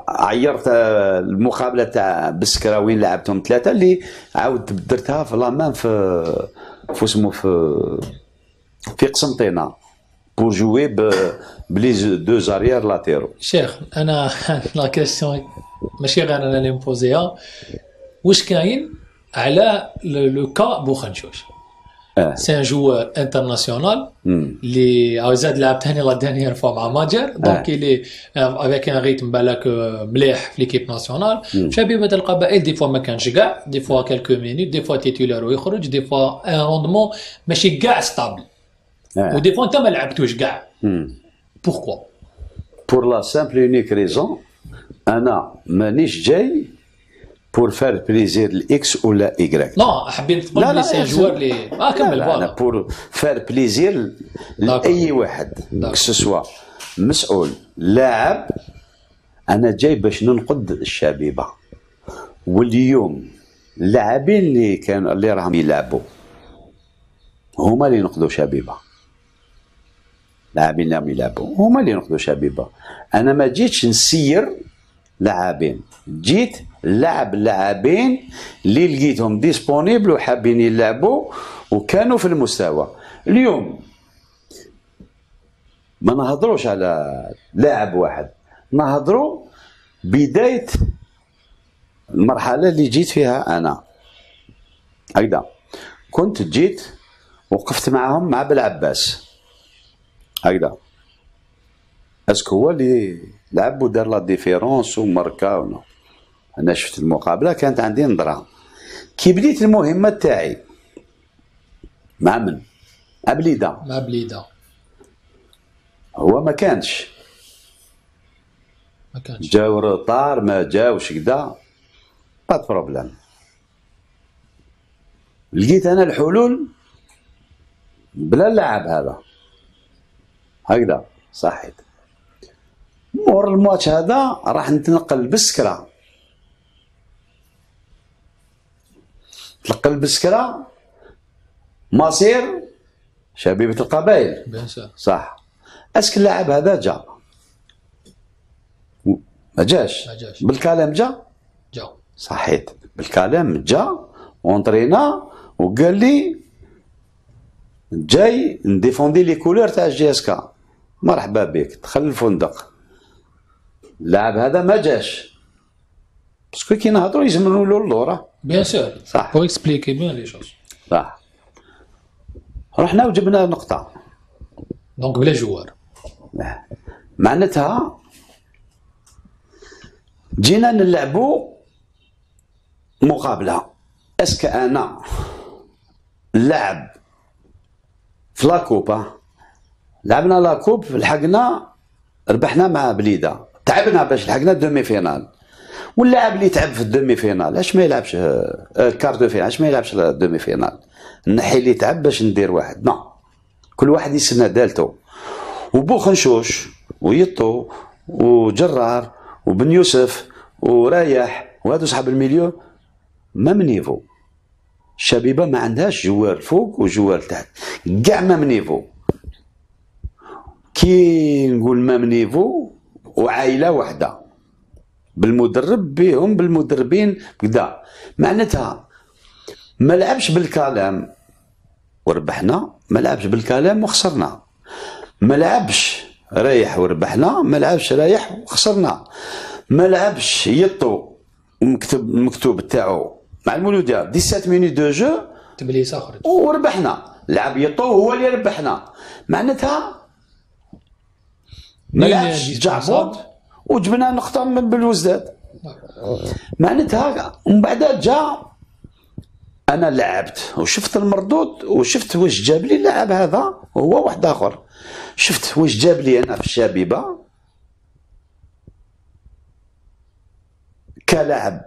عيرت المقابلة تاع بسكره وين لعبتهم ثلاثة اللي عاود درتها في لامان في في اسمه في في قسنطينة pour jouer ب les deux arrières latéraux شيخ أنا la question ماشي غير أنا اللي ن poser يها واش كاين على le cas بوخنشوش؟ c'est un joueur international مم. اللي هاو زاد لعب ثاني la dernière fois مع ماجر donc il est avec un rythme بالك آه، مليح في l'équipe nationale شبيبه القبائل des fois ما كانش كاع des fois quelques minutes des fois titulaire ويخرج des fois un rendement ماشي كاع stable آه و des fois انت ما لعبتوش كاع مم. pourquoi pour la simple unique raison أنا مانيش جاي pour faire plaisir ل X ولا Y non حابين تقول لا، ces joueurs اللي آه كمل voilà. pour faire plaisir لأي واحد que ce soit مسؤول لاعب أنا جاي باش ننقد الشبيبة. واليوم اللاعبين اللي كانوا اللي راهم يلعبوا هما اللي ينقذوا شبيبة. لاعبين اللي راهم يلعبوا هما اللي ينقذوا شبيبة. أنا ما جيتش نسير لاعبين. جيت لعب لاعبين اللي لقيتهم ديسبونيبل وحابين يلعبوا وكانوا في المستوى. اليوم ما نهضروش على لاعب واحد نهضروا بداية المرحلة اللي جيت فيها أنا. هكذا. كنت جيت وقفت معهم مع بالعباس هكذا. est-ce que هو اللي لعب ودار la différence وماركا ولا أنا شفت المقابلة كانت عندي نظرة. كي بديت المهمة تاعي مع من؟ مع بليدة. مع بليدة. هو ما كانش. ما كانش. جاو retard ما جاوش كدا pas problème لقيت أنا الحلول بلا اللاعب هذا. هكذا صحيت. مور الماتش هذا راح نتنقل لبسكرة تنقل لبسكرة مصير شبيبة القبائل. صح. est-ce que اللاعب هذا جا. ما جاش. ما جاش. بالكلام جا؟ جا. صحيت. بالكلام جا اونطرينا وقال لي جاي ن défendre les couleurs تاع JSK. مرحبا بك. دخل الفندق. اللاعب هذا ما جاش. parce que كي نهضروا يلزم نولوا اللورة. bien sûr صح. pour expliquer bien les choses صح. رحنا وجبنا نقطة. donc بلا joueurs. معناتها جينا نلعبوا مقابلة. est-ce que أنا لعب في la coupe لعبنا la coupe لحقنا ربحنا مع بليدة. تعبنا باش لحقنا ال demi-finale. واللاعب اللي تعب في ال demi-finale اش ما يلعبش آه، ال quart de finale اش ما يلعبش ال demi-finale نحي اللي تعب باش ندير واحد. non كل واحد يسنى دالته وبوخنشوش ويطو وجرار وبن يوسف ورايح وهذو صحاب المليون même niveau. الشبيبه ما عندهاش joueurs فوق و joueurs تحت. كاع même niveau. كي نقول même niveau وعائلة واحدة بالمدرب بهم بالمدربين كذا. معناتها ما لعبش بالكلام وربحنا ما لعبش بالكلام وخسرنا. ما لعبش رايح وربحنا ما لعبش رايح وخسرنا. ما لعبش يطو مكتوب المكتوب تاعو. مع المولوديه 17 minutes de jeu ت blesse خرج وربحنا. لعب يطو هو اللي ربحنا. معناتها ما لعبش جعبوط وجبنا نقطة من بالوزداد معناتها ومن بعد جا أنا لعبت وشفت المردود وشفت واش جاب لي اللاعب هذا هو واحد آخر. شفت واش جاب لي أنا في الشبيبه كلاعب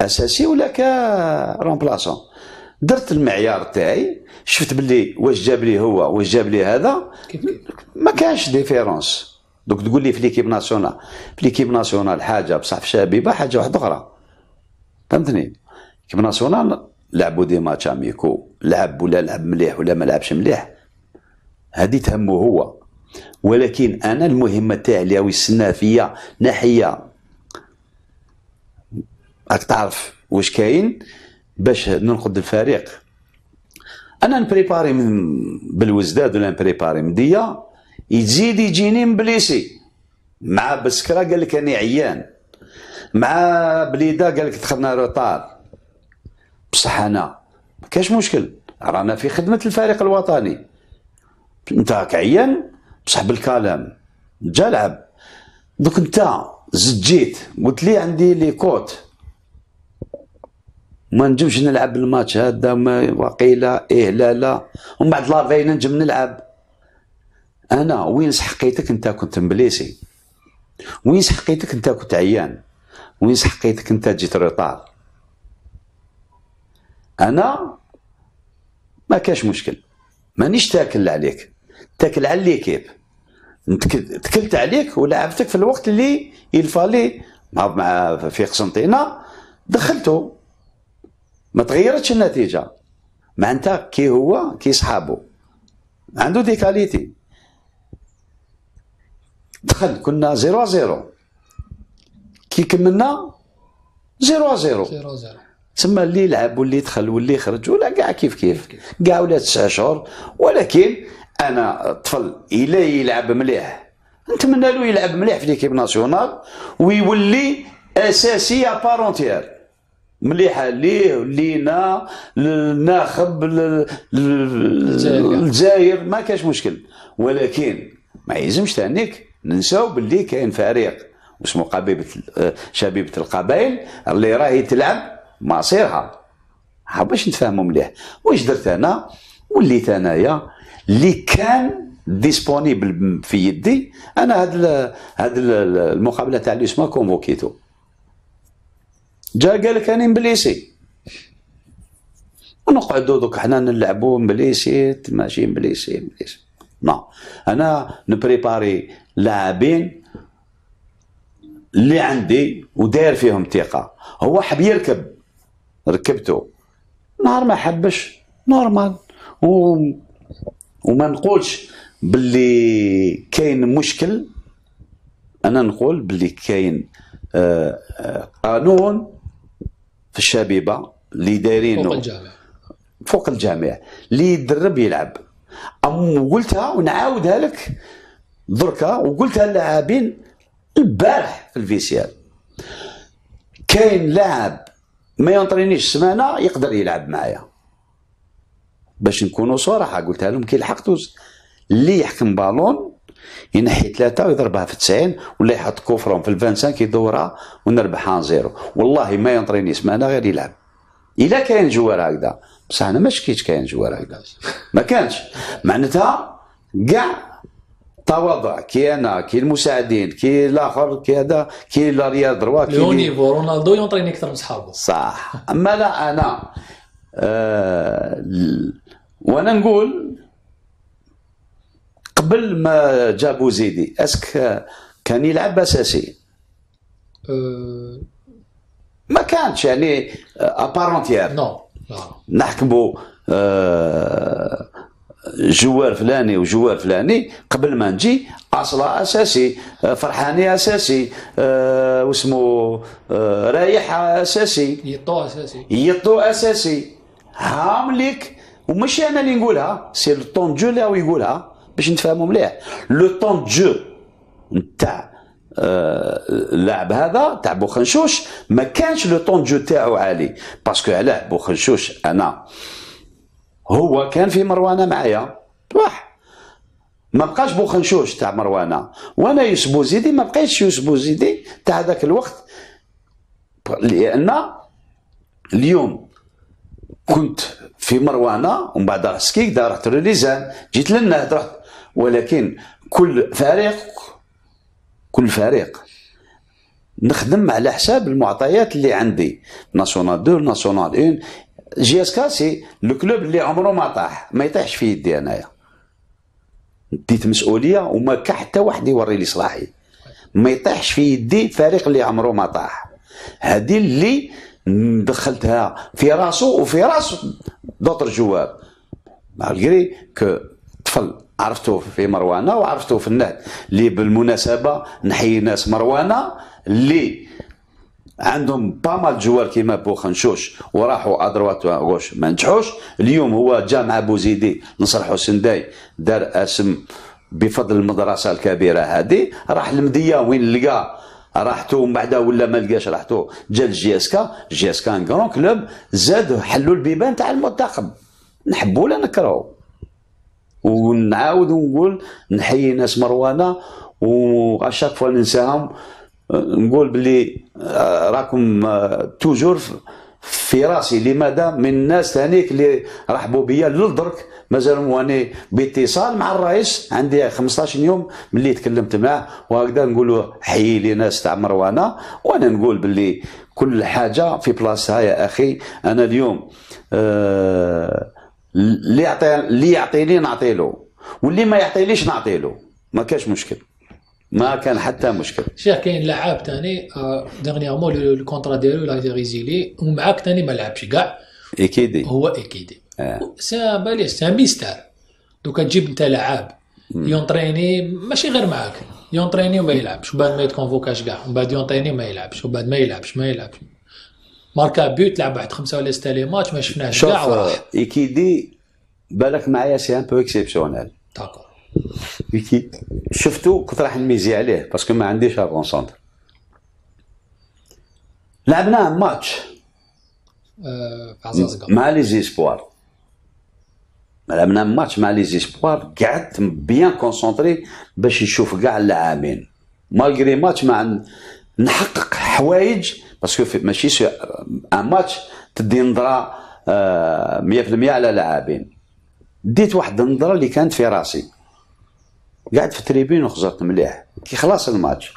أساسي ولا كرومبلاسون درت المعيار تاعي شفت باللي واش جاب لي هو واش جاب لي هذا. ما كانش différence. دوك تقول لي في l'équipe nationale في l'équipe nationale حاجة بصح في شبيبة حاجة واحدة أخرى. فهمتني؟ l'équipe nationale لعبوا des matchs amicaux لعب ولا لعب مليح ولا ما لعبش مليح. هذه تهمه هو. ولكن أنا المهمة تاعي اللي هو يستنى فيا ناحية. راك تعرف واش كاين؟ باش ننقد الفريق. أنا نبريباري من بالوزداد ولا نبريباري مدية. يزيد يجيني مبليسي مع بسكرة قال لك أني عيان. مع بليدة قال لك دخلنا روطار بصح أنا ما كاش مشكل. رانا في خدمة الفريق الوطني. راك عيان؟ بصح بالكلام. جا لعب. دوك أنت زجيت قلت لي عندي لي كوت. ما نجمش نلعب الماتش هذا ما وقيلة إيه لا ومن بعد لا فاين نجم نلعب. أنا وين سحقيتك أنت كنت مبليسي وين حقيتك أنت كنت عيان. وين حقيتك أنت جيت ريطار أنا ما كاش مشكل. مانيش تاكل عليك. تاكل على l'équipe تكلت عليك ولعبتك في الوقت اللي il fallait مع مع في قسنطينة دخلته ما تغيرتش النتيجة. مع انت كي هو كي صحابه عنده des qualités دخل كنا zéro zéro. كي كملنا zéro zéro. zéro zéro. تسمى اللي يلعب واللي يدخل واللي يخرج ولا كاع كيف كيف. كاع ولا تسع شهور. ولكن أنا طفل إلا يلعب مليح. نتمنى له يلعب مليح في ليكيب ناسيونال ويولي أساسي بارونتيير مليحة ليه لينا للناخب للجزائر ما كاش مشكل. ولكن ما يلزمش تانيك ننساو باللي كاين فريق واسمه قبيبة شبيبة القبائل اللي راهي تلعب مصيرها. باش نتفاهموا مليح. واش درت أنا؟ وليت أنايا اللي كان disponible في يدي أنا هاد هاد المقابلة تاع اللي اسمها convoqué تو. جا قال لك راني م blessé ونقعدوا دوك حنا نلعبوا م blessé ماشي م blessé م blessé non أنا ن préparer لاعبين اللي عندي وداير فيهم ثقة. هو حب يركب ركبته. نهار ما حبش نورمال. و... وما نقولش باللي كاين مشكل. أنا نقول باللي كاين آه، آه، قانون في الشبيبة اللي دايرينه. فوق الجامع. فوق الجامع. اللي يدرب يلعب. ام قلتها ونعاودها لك دركا وقلتها للاعبين البارح في ال vestiaire. كاين لاعب ما ينطرينيش سمانة يقدر يلعب معايا. باش نكونوا صراحة قلتها لهم كي لحقتوا اللي يحكم بالون ينحي ثلاثة ويضربها في 90 ولا يحط coup franc في ال vingt-cinq يدورها ونربحها zéro. والله ما ينطريني سمانة غير يلعب. إلا كاين joueur هكذا. بصح أنا ما شكيتش كاين joueur هكذا. ما كانش. معناتها كاع تواضع كي أنا كي المساعدين كي الآخر كي هذا كي لا رياض روا كي le niveau رونالدو ينطريني أكثر من صحابه. صح. أما لا أنا آه وأنا نقول قبل ما جابوا زيدي est-ce que كان يلعب أساسي؟ أه. ما كانش يعني ابارونتيير نو لا نحكموا آه جوار فلاني وجوار فلاني قبل ما نجي أصلا أساسي آه، فرحاني أساسي آه واسمو آه رايح أساسي. يطو أساسي. يطو أساسي. هامليك وماشي أنا اللي نقولها سي لو طون جو اللي هو يقولها باش نتفاهموا مليح. le temps de jeu نتاع اللاعب هذا تاع بوخنشوش ما كانش le temps de jeu تاعو عالي. parce que علاه بوخنشوش أنا هو كان في مروانة معايا. صح ما بقاش بوخنشوش تاع مروانة. وأنا يوسف بوزيدي ما بقيتش يوسف بوزيدي تاع ذاك الوقت. لأن اليوم كنت في مروانة ومن بعد سكيكدا رحت لغليزان جيت للنهد رحت. ولكن كل فريق كل فريق نخدم على حساب المعطيات اللي عندي. nationale 2 nationale 1 JSK c'est le club اللي عمره ما طاح ما يطيحش في يدي أنايا. ديت مسؤولية وما كان حتى واحد يوري لي صلاحي. ما يطيحش في يدي فريق اللي عمره ما طاح. هذه اللي دخلتها في راسو وفي راس d'autres joueurs. malgré que طفل عرفته في مروانة وعرفته في النهد اللي بالمناسبة نحيي ناس مروانة اللي عندهم pas mal joueurs كيما بوخنشوش وراحوا à droite gauche ما نجحوش اليوم هو جا مع بوزيدي نصر حسن داي دار اسم بفضل المدرسة الكبيرة هذه. راح المدية وين لقى راحتو ومن بعد ولا ما لقاش راحتو. جا ال JSK JSK grand club زاد حلوا البيبان تاع المنتخب. نحبوا ولا نكرهوا ونعاود ونقول نحيي ناس مروانة واشاك فوا ننساهم. نقول باللي آه، راكم آه، توجور في راسي. لماذا؟ من الناس ثانيك اللي رحبوا بيا للدرك. مازالهم واني باتصال مع الرئيس. عندي 15 يوم ملي تكلمت معاه وهكذا نقولوا حيي لي ناس تاع مروانة. وأنا نقول باللي كل حاجة في بلاصتها يا أخي. أنا اليوم آه اللي يعطي اللي يعطيني نعطي له واللي ما يعطيليش نعطي له ما كاش مشكل. ما كان حتى مشكل شيخ كاين لاعب ثاني ديرنييرمون الكونترا ديالو لا ريزيلي ومعاك ثاني ما لعبش كاع. اكيدي هو اكيدي آه. سي بالي سي ميستار دوكا تجيب انت لعاب يونطريني ماشي غير معاك. يونطريني وما يلعبش وبعد ما يتكونفوكاش كاع. ومن بعد يونطريني وما يلعبش وبعد ما يلعبش ما يلعبش. ماركا but لعب واحد خمسة ولا ستة les matchs ما شفناهش كاع وراح إيكيدي بالك معايا c'est un peu exceptionnel d'accord. شفتو كنت راح نميزي عليه parce que ما عنديش avant-centre لعبنا ماتش آه، مع les espoirs لعبنا ماتش مع les espoirs قعدت bien concentré باش نشوف كاع اللاعبين. malgré ماتش مع نحقق حوايج parce que ماشي sur un match تدي نظرة آه، 100% على لاعبين. ديت واحد النظرة اللي كانت في راسي. قاعد في ال tribune وخزرت مليح. كي خلاص الماتش.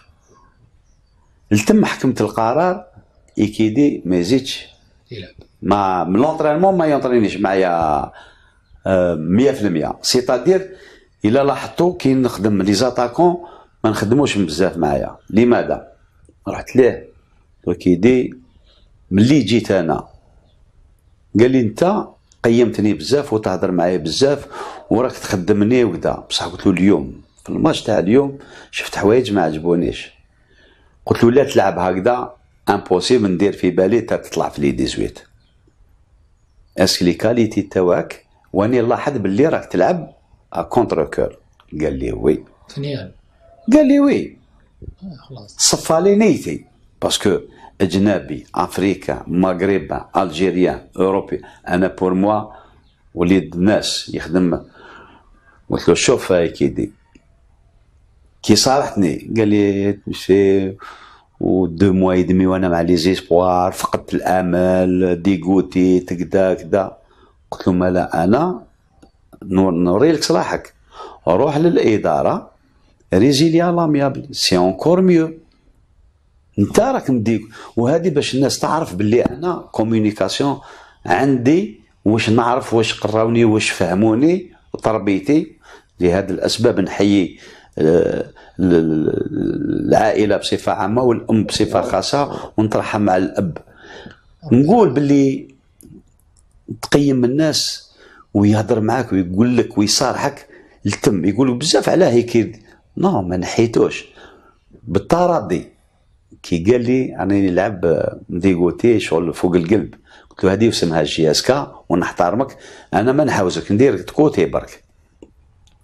التم حكمت القرار إيكيدي ما يزيدش. يلعب même l'entraînement ما يونطرينيش معايا آه، 100% c'est-à-dire إلا لاحظتوا كي نخدم les attaquants ما نخدموش بزاف معايا. لماذا؟ رحت ليه. وإيكيدي ملي جيت أنا. قال لي أنت قيمتني بزاف وتهضر معايا بزاف وراك تخدمني وكذا. بصح قلت له اليوم في الماتش تاع اليوم شفت حوايج ما عجبونيش. قلت له لا تلعب هكذا impossible ندير في بالي تا تطلع في les 18 est-ce que les qualités تاعك وأني لاحظ باللي راك تلعب؟ à contre-cœur قال لي oui ثنيان قال لي oui آه، خلاص. صفى لي نيتي. parce que أجنبي africain مغربي algérien أوروبي. أنا pour moi وليد الناس يخدم. قلت له شوف هاي إيكيدي كي صارحتني قال لي و deux mois et demi وأنا مع les espoirs فقدت الأمل dégoûté كدا كدا. قلت له مالا أنا نور- نوري لك صلاحك روح للإدارة résilier à l'amiable. c'est encore mieux انت راك مديك. وهذه باش الناس تعرف باللي أنا communication عندي واش نعرف واش قراوني واش فهموني تربيتي لهذه الأسباب نحيي آه، ال- ال- العائلة بصفة عامة والأم بصفة خاصة ونترحم مع الأب. نقول باللي تقيم الناس ويهضر معاك ويقول لك ويصارحك. التم يقولوا بزاف علاه هيك non ما نحيتوش. بالتراضي. كي قال لي راني نلعب dégoûté شغل فوق القلب. قلت له هذه اسمها جي إس كا ونحترمك أنا ما نحاوزك نديرك à côté برك.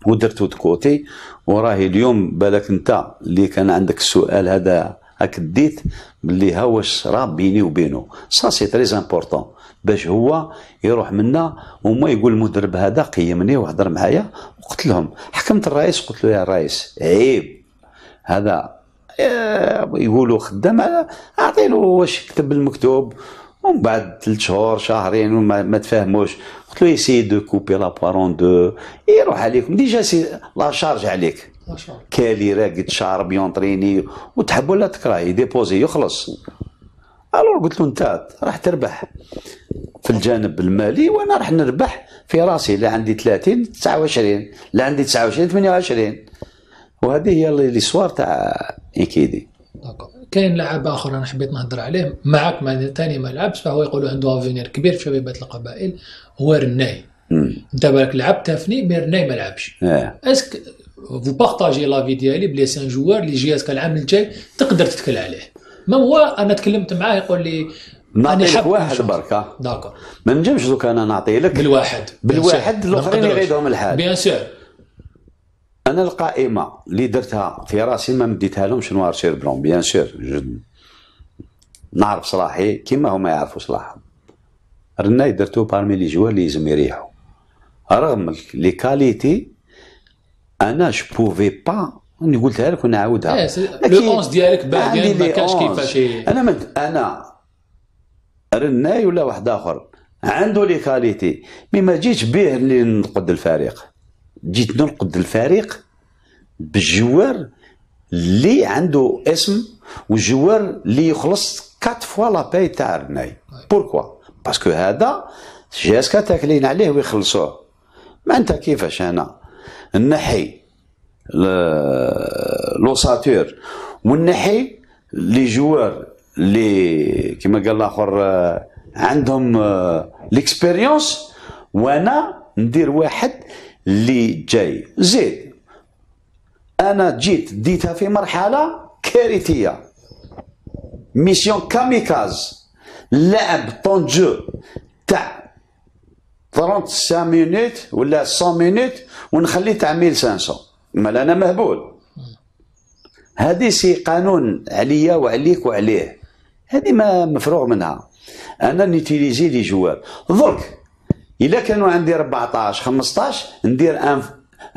ودرتو à côté وراهي اليوم بالك أنت اللي كان عندك السؤال هذا هاك ديت باللي ها واش صرا بيني وبينه ça c'est très important باش هو يروح منا وما يقول المدرب هذا قيمني وهضر معايا. وقلت لهم حكمت الرئيس؟ قلت له يا رئيس عيب. هذا آه، يقولوا خدام اعطي له واش كتب المكتوب ومن بعد ثلاث شهور شهرين وما ما تفاهموش. قلت له يسي دو كوبي لا بارون دو يروح عليكم. ديجا سي لا شارج عليك. كالي راقد شارب يونطريني. وتحب ولا تكره؟ يديبوزي يخلص. ألور قلت له انت راح تربح. في الجانب المالي وأنا راح نربح في راسي. لا عندي 30 29 لا عندي 29 28 وهذه هي l'histoire تاع إيكيدي. كاين لاعب آخر أنا حبيت نهضر عليه معك مع ثاني ما لعبش فهو يقولوا عنده avenir كبير في شبيبة القبائل هو رناي. أنت بالك لعبت تافني mais رناي ما لعبش. est-ce que vous partagez l'avis ديالي بلي c'est un joueur اللي جي est-ce que العام الجاي تقدر تتكل عليه؟ ما هو؟ أنا تكلمت معاه يقول لي نعطي لك حاب واحد. بركة. d'accord. ما نجمش دوك أنا نعطي لك. بالواحد. بالواحد الآخرين يغيدهم الحال. bien sûr أنا القائمة اللي درتها في راسي ما مديتها لهمش noir sur blanc bien sûr. نعرف صلاحي كيما هما يعرفوا صلاحهم رناي درتو parmi les joueurs اللي يلزم يريحوا رغم les qualités أنا je pouvais pas أني قلتها لك ونعاودها لو 11 ديالك باين ما كانش 11. كيفاش أنا مد أنا رناي ولا واحد آخر. عنده les qualités مي ما جيتش به اللي نقد الفريق. جيت ننقد الفريق بالجوار اللي عنده اسم والجوار اللي يخلص كات فوا لا باي تاع رناي بوركوا باسكو هذا جاسكا تاكلين عليه ويخلصوه. ما أنت كيفاش أنا؟ نحي لوساتور ونحي لي جوار اللي كما قال الآخر عندهم l'expérience آه، وأنا ندير واحد اللي جاي زيد أنا جيت ديتها في مرحلة كارثية. mission kamikaze. لعب طون جو. تاع 35 minutes ولا 100 minutes ونخلي تاع 1500 مال أنا مهبول. هذه c'est قانون عليا وعليك وعليه. هذه ما مفروغ منها. أنا ن utiliser les joueurs درك إلا كانوا عندي 14 15 ندير un,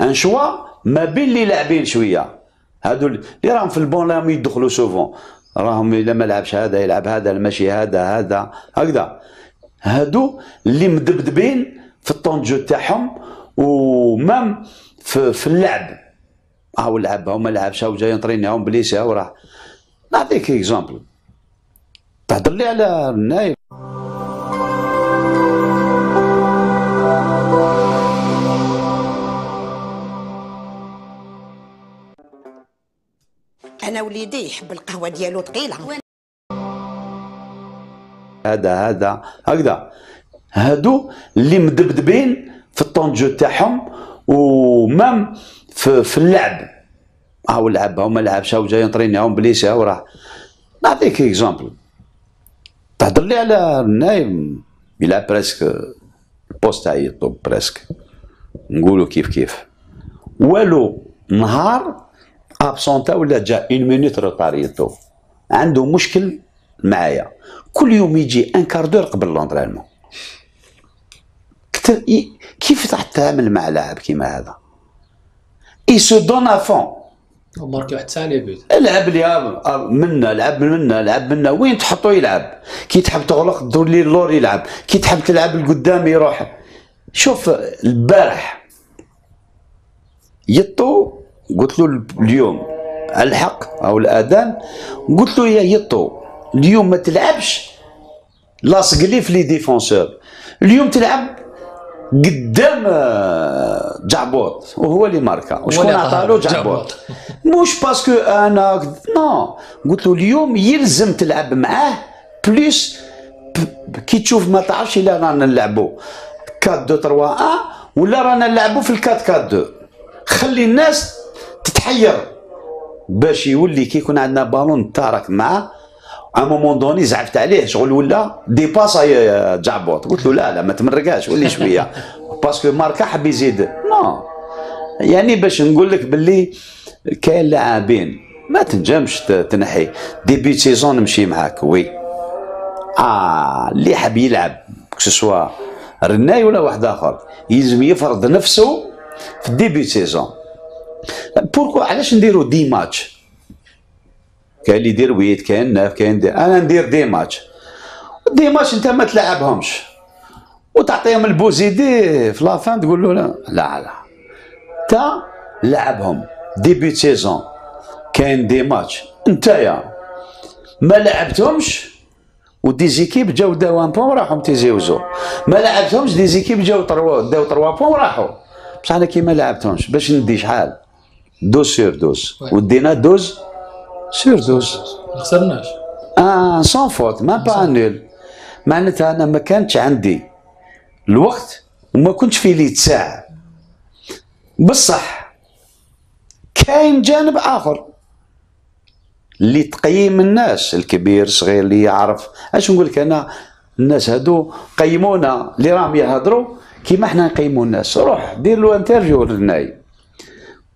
un choix ما بين اللي لاعبين شوية. هادو اللي راهم في البون راهم يدخلوا souvent. راهم إلا ما لعبش هذا يلعب هذا ماشي هذا هذا هكذا. هادو اللي مدبدبين في الطونجو تاعهم و même في, في اللعب. هاو لعب هاو ما لعبش هاو جاي entraîner هاو blessé هاو راه نعطيك اكزومبل تهضر لي على النايف وليدي يحب القهوة ديالو ثقيله هذا هذا هكذا. هادو اللي مدبدبين في الطونجو تاعهم ومام في, في اللعب. هاو لعب هاو ما لعبش هاو جاي entraîner هاو blessé هاو راه. نعطيك exemple تهضر لي على النايم. يلعب presque ال poste تاع يطو presque. نقولوا كيف كيف. والو نهار absenta ولا جا une minute retard يطو عنده مشكل معايا كل يوم يجي un quart d'heure قبل l'entraînement كيف راح تتعامل مع لاعب كيما هذا اي سو دون افون ماركي واحد لي بيت العب لي منا لعب منا لعب منا وين تحطو يلعب كي تحب تغلق دور لي اللور يلعب كي تحب تلعب القدام يروح شوف البارح يطو قلت له اليوم الحق أو الآذان قلت له يا يطو اليوم ما تلعبش. لاصق لي في les défenseurs. اليوم تلعب قدام آه، جعبوط وهو اللي ماركا وشكون عطالو جعبوط. مش parce que أنا non قلت له اليوم يلزم تلعب معاه plus كي تشوف ما تعرفش إلا رانا نلعبوا 4 2 3 1 ولا رانا نلعبوا في ال 4 4 2 خلي الناس تتحير باش يولي كي يكون عندنا بالون تارك معاه à moment donné زعفت عليه. شغل ولا ديباسا يا جعبوط. قلت له لا لا ما تمرقاش ولي شوية. parce que ماركا حب يزيد. non يعني باش نقول لك باللي كاين لاعبين ما تنجمش تنحي. début saison نمشي معاك oui آه اللي حاب يلعب soit رناي ولا واحد آخر يلزم يفرض نفسه في ال début saison pourquoi علاش نديرو des matchs؟ كاين اللي يدير huit كاين neuf كاين dix. أنا ندير des matchs. des matchs انت ما تلعبهمش. وتعطيهم البوزيدي في l'avant تقول له لا. لا لا. تا لعبهم. début saison كاين des matchs. نتايا. ما لعبتهمش و des équipes جاو داو un point راحوا تيزيوزو ما لعبتهمش des équipes جاو trois داو trois points راحوا بصح أنا كي ما لعبتهمش باش ندي شحال؟ douze sur douze. ودينا douze sur douze. ما خسرناش. آه sans faute match nul معناتها أنا ما كانتش عندي الوقت وما كنتش في les ساعه بصح كاين جانب آخر اللي تقيم الناس الكبير الصغير اللي يعرف. اش نقول لك أنا؟ الناس هادو قيمونا اللي راهم يهضروا كيما إحنا نقيموا الناس. روح دير له interview للناي.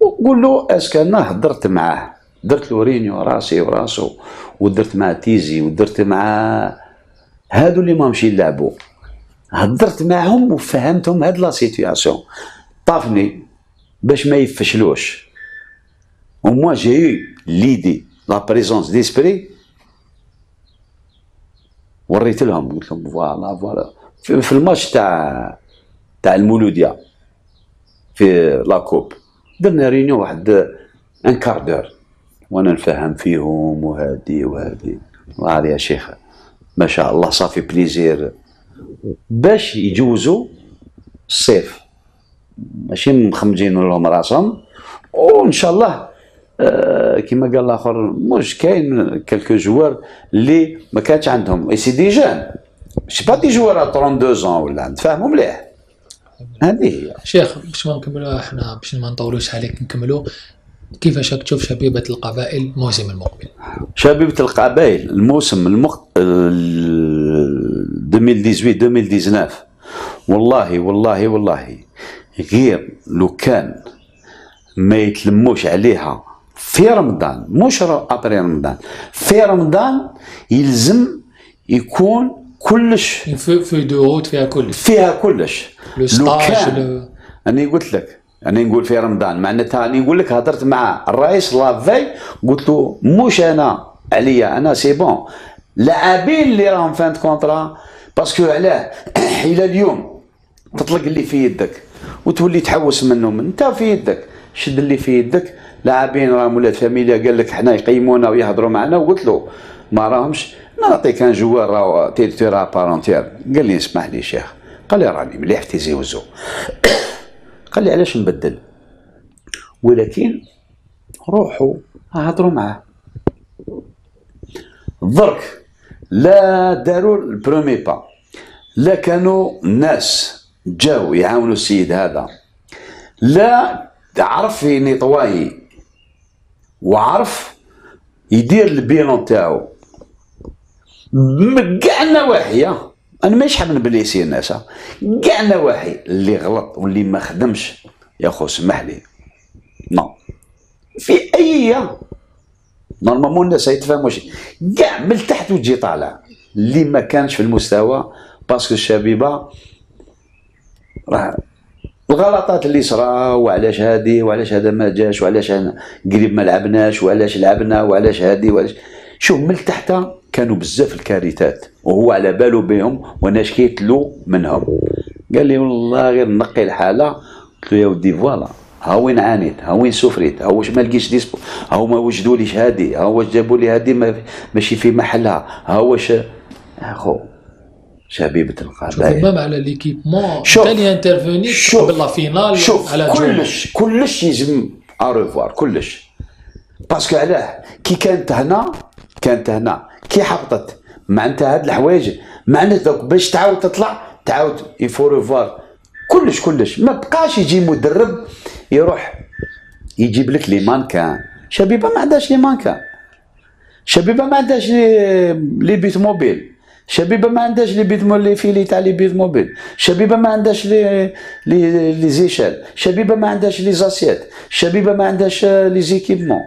وقول له est-ce que أنا هضرت معاه. درت له réunion راسي وراسو ودرت مع تيزي ودرت مع هادو اللي ما مشي يلعبوا هدرت معهم وفهمتهم هاد la situation طافني باش ما يفشلوش. و moi j'ai l'idée la présence d'esprit وريت لهم قلت لهم voilà voilà. في الماتش تاع تاع المولوديا في la coupe درنا réunion واحد un quart d'heure وأنا نفهم فيهم وهادي وهادي. وهذه يا شيخ ما شاء الله ça fait plaisir. باش يجوزوا الصيف. ماشي مخمجين لهم راسهم. وإن شاء الله آه كما قال الآخر مش كاين quelques joueurs اللي ما كانش عندهم. اي سي دي جان مش با دي جوار 32 زون ولا نتفاهموا مليح. هذه. هي شيخ باش ما نكملوا إحنا باش ما نطولوش عليك نكملوا كيفاش تشوف شبيبة القبائل الموسم المقبل؟ شبيبة القبائل الموسم المق... 2018 2019 والله والله والله غير لو كان ما يتلموش عليها في رمضان مش ابري رمضان. في رمضان يلزم يكون كلش. في في دروت فيها كلش. فيها كلش. لو لو- أنا قلت لك أنا نقول في رمضان معناتها أنا نقول لك هضرت مع الرئيس لافي قلت له مش أنا عليا أنا سي بون لاعبين اللي راهم فانت كونترا باسكو علاه إلى اليوم تطلق اللي في يدك وتولي تحوس منهم أنت في يدك شد اللي في يدك. لاعبين راهم ولاد فاميليا قال لك حنا يقيمونا ويهضروا معنا وقلت له ما راهمش. نعطيك ان جوار راهو تيرا بارونتير قال لي اسمح لي شيخ. قال لي راني مليح في زيوزو قال لي علاش نبدل؟ ولكن روحوا هضروا معاه. درك لا داروا البرومي با لا كانوا ناس جاو يعاونوا السيد هذا. لا عرف ينطواي وعرف يدير البيلون تاعو. من كاع النواحي أنا ماشي حاب نبلي يصير الناس كاع النواحي اللي غلط واللي ما خدمش يا خو سمح لي نو. في أي نورمالمون الناس يتفهموا شيء كاع من تحت وتجي طالع. اللي ما كانش في المستوى parce que الشبيبه راه الغلطات اللي صرا وعلاش هادي وعلاش هذا ما جاش وعلاش قريب ما لعبناش وعلاش لعبنا وعلاش هادي وعلاش. شوف من تحت كانوا بزاف الكارثات وهو على باله بهم وأنا شكيت له منهم. قال لي والله غير نقي الحالة. قلت له يا ودي voilà ها وين عانيت؟ ها وين سفريت؟ ها واش ما لقيتش dispo؟ ها ما وجدوليش هادي؟ ها واش جابوا لي هادي ما ماشي في محلها؟ ها واش أخو شبيبة شوف القبائل même على l'équipement اللي انترفوني شوف. قبل la finale شوف على كلش كلش يلزم à revoir كلش. parce que علاه كي كانت هنا كانت هنا. كي حبطت؟ معناتها هاد الحوايج. معناتها باش تعاود تطلع تعاود il faut revoir كلش كلش. ما بقاش يجي مدرب يروح يجيب لك les mannequins شبيبة ما عندهاش les mannequins شبيبة ما عندهاش les buts mobiles. شبيبة ما عندهاش les buts les filets تاع les buts mobiles. شبيبة ما عندهاش les les les échelles. شبيبة ما عندهاش les assiettes شبيبة ما عندهاش les équipements.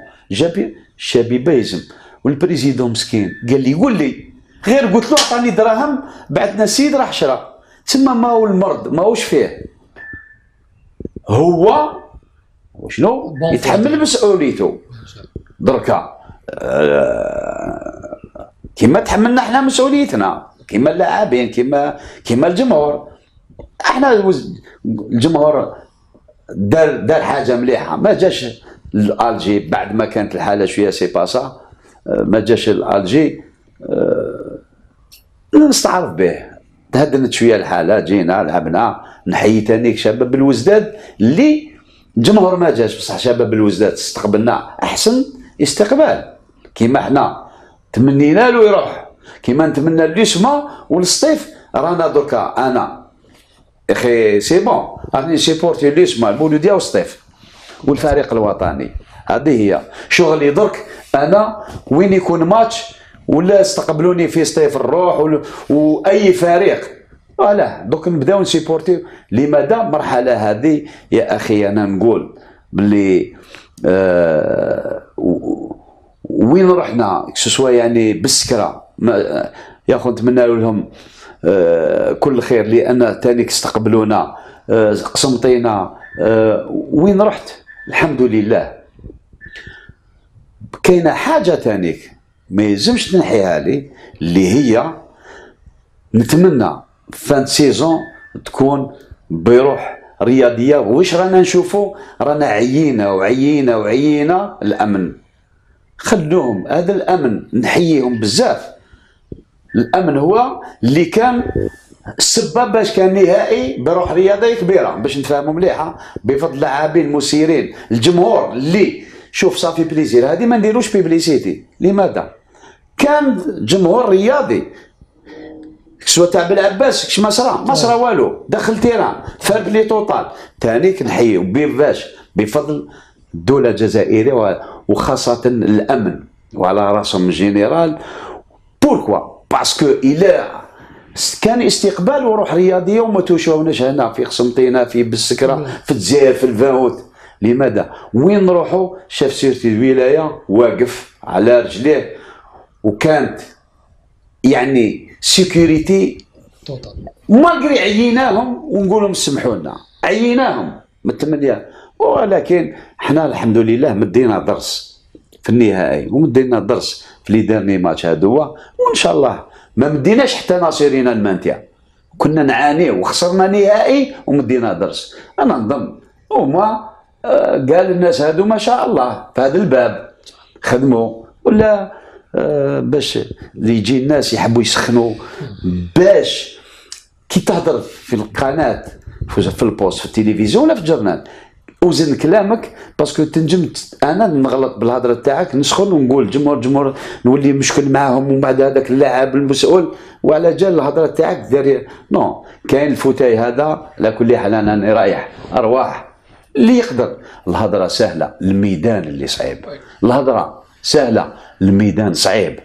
شبيبة يلزم. وال président مسكين. قال لي قول لي. غير قلت له عطاني دراهم بعثنا سيد راح شرا. تسمى ما هو المرض ما هوش فيه. هو bon يتحمل مسؤوليته. دركا. آه، كيما تحملنا إحنا مسؤوليتنا. كيما اللاعبين كيما كيما الجمهور. إحنا الجمهور دار دار حاجة مليحة. ما جاش à Alger بعد ما كانت الحالة شوية c'est pas ça. ما جاش à Alger آه، نستعرف به. تهدنت شوية الحالة جينا لعبنا نحيي تانيك شباب الوزداد اللي الجمهور ما جاش بصح شباب الوزداد استقبلنا أحسن استقبال. كيما إحنا تمنينا له يروح كيما نتمنى ليسما والصيف رانا دركا أنا. إخي c'est bon راني supporter ليسما المولوديه والصيف والفريق الوطني. هذه هي. شغلي درك أنا وين يكون ماتش ولا استقبلوني في صيف الروح وأي فريق. فوالا دوك نبداو نسيبورتي. لماذا؟ المرحله هذه يا أخي أنا نقول باللي آه وين رحنا؟ سوا يعني بالسكره يا اخو نتمنى لهم آه، كل خير لأن تانيك استقبلونا آه، قسمطينا آه، وين رحت؟ الحمد لله. كاينة حاجة تانيك ما يلزمش تنحيها لي اللي هي نتمنى فان سيزون تكون بروح رياضية. واش رانا نشوفوا رانا عيينا وعيينا وعيينا الأمن. خلوهم هذا الأمن نحييهم بزاف. الأمن هو اللي كان السبب باش كان نهائي بروح رياضيه كبيرة باش نتفاهموا مليحه بفضل لاعبين مسيرين الجمهور اللي شوف ça fait plaisir. هذه ما نديروش publicité لماذا؟ كان جمهور رياضي. soit تاع بالعباس كش ما صرا؟ ما صرا والو. دخل terrain. فرق لي توتال ثاني كنحييو باش بفضل الدولة الجزائرية وخاصة الأمن. وعلى راسهم الجنرال pourquoi parce que إلى كان استقبال وروح رياضية وما توشوناش هنا. في قسنطينه في بسكرة في الجزائر في الفاوت. لماذا؟ وين نروحوا chef sûreté الولايه واقف على رجليه وكانت يعني sécurité malgré عيناهم ونقول لهم سمحوا لنا عيناهم. من الثمانيه ولكن حنا الحمد لله مدينا درس في النهائي ومدينا درس في لي ديرني ماتش هادو وإن شاء الله ما مديناش حتى ناصرين المانتيا. كنا نعاني وخسرنا نهائي ومدينا درس. أنا نظن هما قال الناس هادو ما شاء الله في هذا الباب. خدموا. ولا آه، باش يجي الناس يحبوا يسخنوا. باش كي تهضر في القناة في ال poste في التلفزيون ولا في ال journal أوزن كلامك parce que تنجم أنا نغلط بالهضرة تاعك نسخن ونقول جمهور جمهور نولي مشكل معاهم ومن بعد هذاك اللاعب المسؤول وعلى جال الهضرة تاعك داري نو كاين ال fauteuil هذا على كل حال أنا رايح. أرواح. اللي يقدر. الهضرة سهلة الميدان اللي صعيب. الهضرة سهلة الميدان صعيب.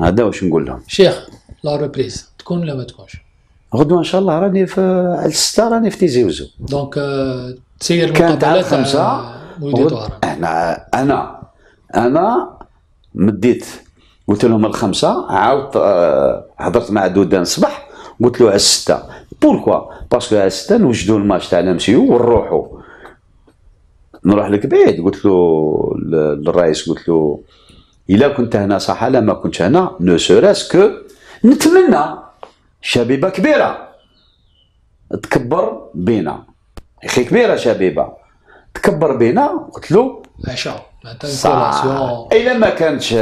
هذا واش نقول لهم؟ شيخ la reprise تكون ولا ما تكونش؟ غدوة إن شاء الله راني في على الستة راني في تيزي وزو. donc آه، تسير كانت على المقابلات الخمسة وليدات أنا أنا أنا مديت قلت لهم الخمسة عاود آه، حضرت مع دودان الصباح قلت له على الستة. pourquoi parce que الستة نوجدوا الماتش تاع نمشيو ونروحوا نروح لك بعيد قلت له للرئيس قلت له الا كنت هنا صح لا ما كنتش هنا نو سوراس كو نتمنى شبيبه كبيره تكبر بينا أخي كبيره شبيبه تكبر بينا قلت له عشاء collation الا ما كانتش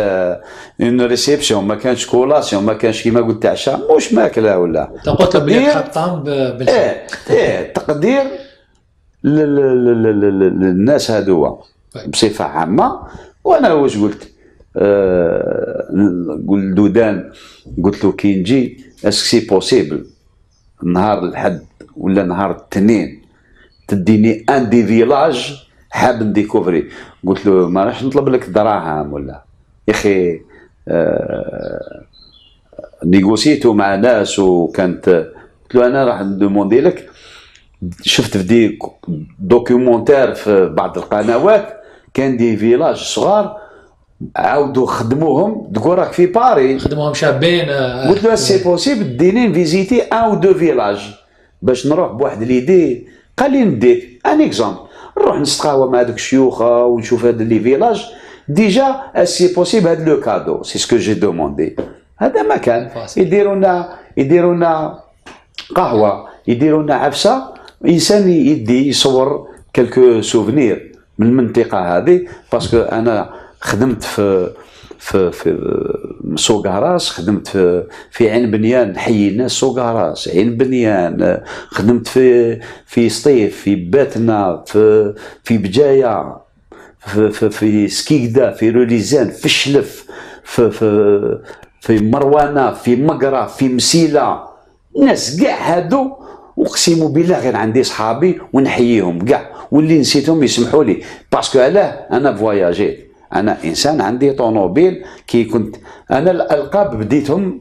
une réception ما كانش collation ما كانش كيما قلت عشاء مش ماكلة ولا. قلت له بلي تقدير- تحب طعم ب- بالحب إيه إيه تقدير لل- لل- لل- لل- للناس هذو طيب. بصفة عامة. وأنا واش قلت؟ آه قول دودان قلت له كي نجي est-ce que c'est possible نهار الحد ولا نهار الاثنين؟ تديني un des villages حاب ن découvrir. قلت له ما راح نطلب لك دراهم ولا؟ يا أخي آه نيغوسيتو مع ناس وكانت قلت له أنا راح ن demander لك. شفت في des documentaires في بعض القنوات كان des villages صغار عاودوا خدموهم تقول راك في باري. خدموهم شابين آه، قلت له c'est possible ديني visiter un ou deux villages باش نروح بواحد l'idée قال لي نديك un exemple نروح نستقهوى مع هذوك الشيوخه ونشوف هاد les villages déjà c'est possible هاد le cadeau؟ c'est ce que j'ai demandé هذا ما كان. يديروا لنا يديروا لنا قهوة. يديروا لنا عفسة. انسان يدي يصور quelques souvenirs من المنطقة هذه parce que أنا خدمت في في في سوق خدمت في عين بنيان حي الناس سوق عين بنيان خدمت في في سطيف في باتنا في في بجاية في في, في سكيكدا في روليزان في الشلف في في في مروانة في مقرة في مسيلة. ناس كاع هادو اقسم بالله غير عندي صحابي ونحييهم كاع واللي نسيتهم يسمحوا لي. parce que علاه أنا فواياجيت. أنا إنسان عندي طوموبيل كي كنت أنا الألقاب بديتهم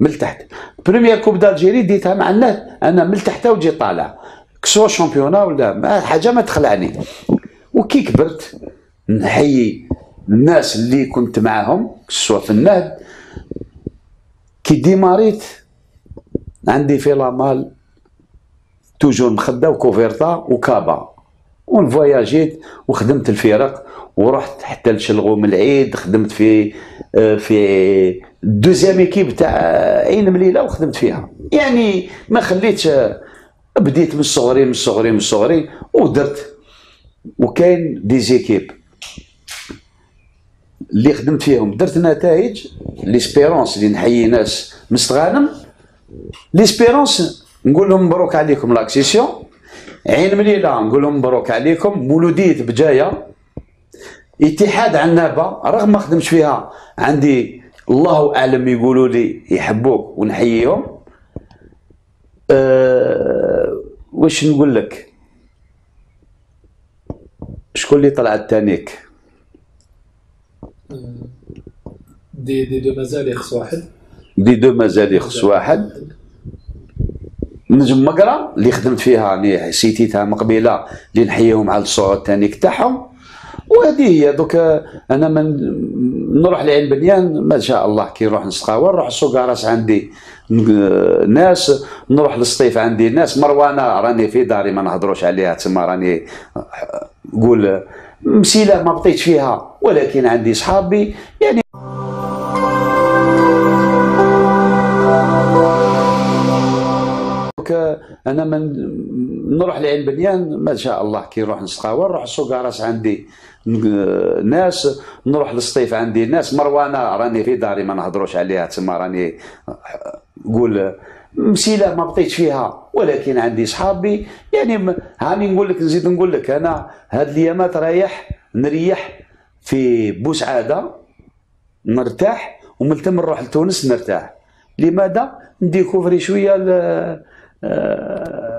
من التحت. première coupe d'Algérie ديتها مع الناس أنا من التحت وجي طالع. que ce soit championnat ولا ما حاجة ما تخلعني. وكي كبرت نحيي الناس اللي كنت معاهم سواء في النهد. كي ديماريت عندي في la malle toujours مخدة وكوفيرتا وكابا. ونفواياجيت وخدمت الفرق. ورحت حتى لشلغوم العيد خدمت في آه، في deuxième équipe تاع عين مليلة وخدمت فيها. يعني ما خليتش بديت من الصغري من الصغري من الصغري ودرت. وكاين des équipes اللي خدمت فيهم. درت نتائج L'Espérance اللي نحيي ناس مستغانم. L'Espérance نقول لهم مبروك عليكم l'accession. عين مليلة نقول لهم مبروك عليكم. مولوديه بجاية اتحاد عنابه رغم ما خدمتش فيها عندي الله أعلم يقولوا لي يحبوك ونحييهم. أه واش نقول لك؟ شكون اللي طلع التانيك؟ دي دي دو مازال يخص واحد. دي دو مازال يخص واحد. نجم مقرأ اللي خدمت فيها راني cité تها مقبله اللي نحييهم على الصورة التانيك تاعهم. وهذه هي دوك أنا من نروح لعين بنيان ما شاء الله كي نروح نسقاوى نروح السوق رأس عندي ناس نروح للصيف عندي ناس مروانة راني في داري ما نهضروش عليها تسمى راني قول مسيلة ما بقيتش فيها ولكن عندي صحابي يعني أنا من نروح لعين بنيان ما شاء الله كي نروح نسقاوى نروح السوق راس عندي ناس نروح للصيف عندي ناس. مروانة راني في داري ما نهضروش عليها تسمى راني قول مسيلة ما بقيتش فيها ولكن عندي صحابي. يعني هاني نقول لك نزيد نقول لك أنا هاد الأيامات رايح نريح في بوسعادة نرتاح وملتم نروح لتونس نرتاح. لماذا؟ ن découvrir شوية آه،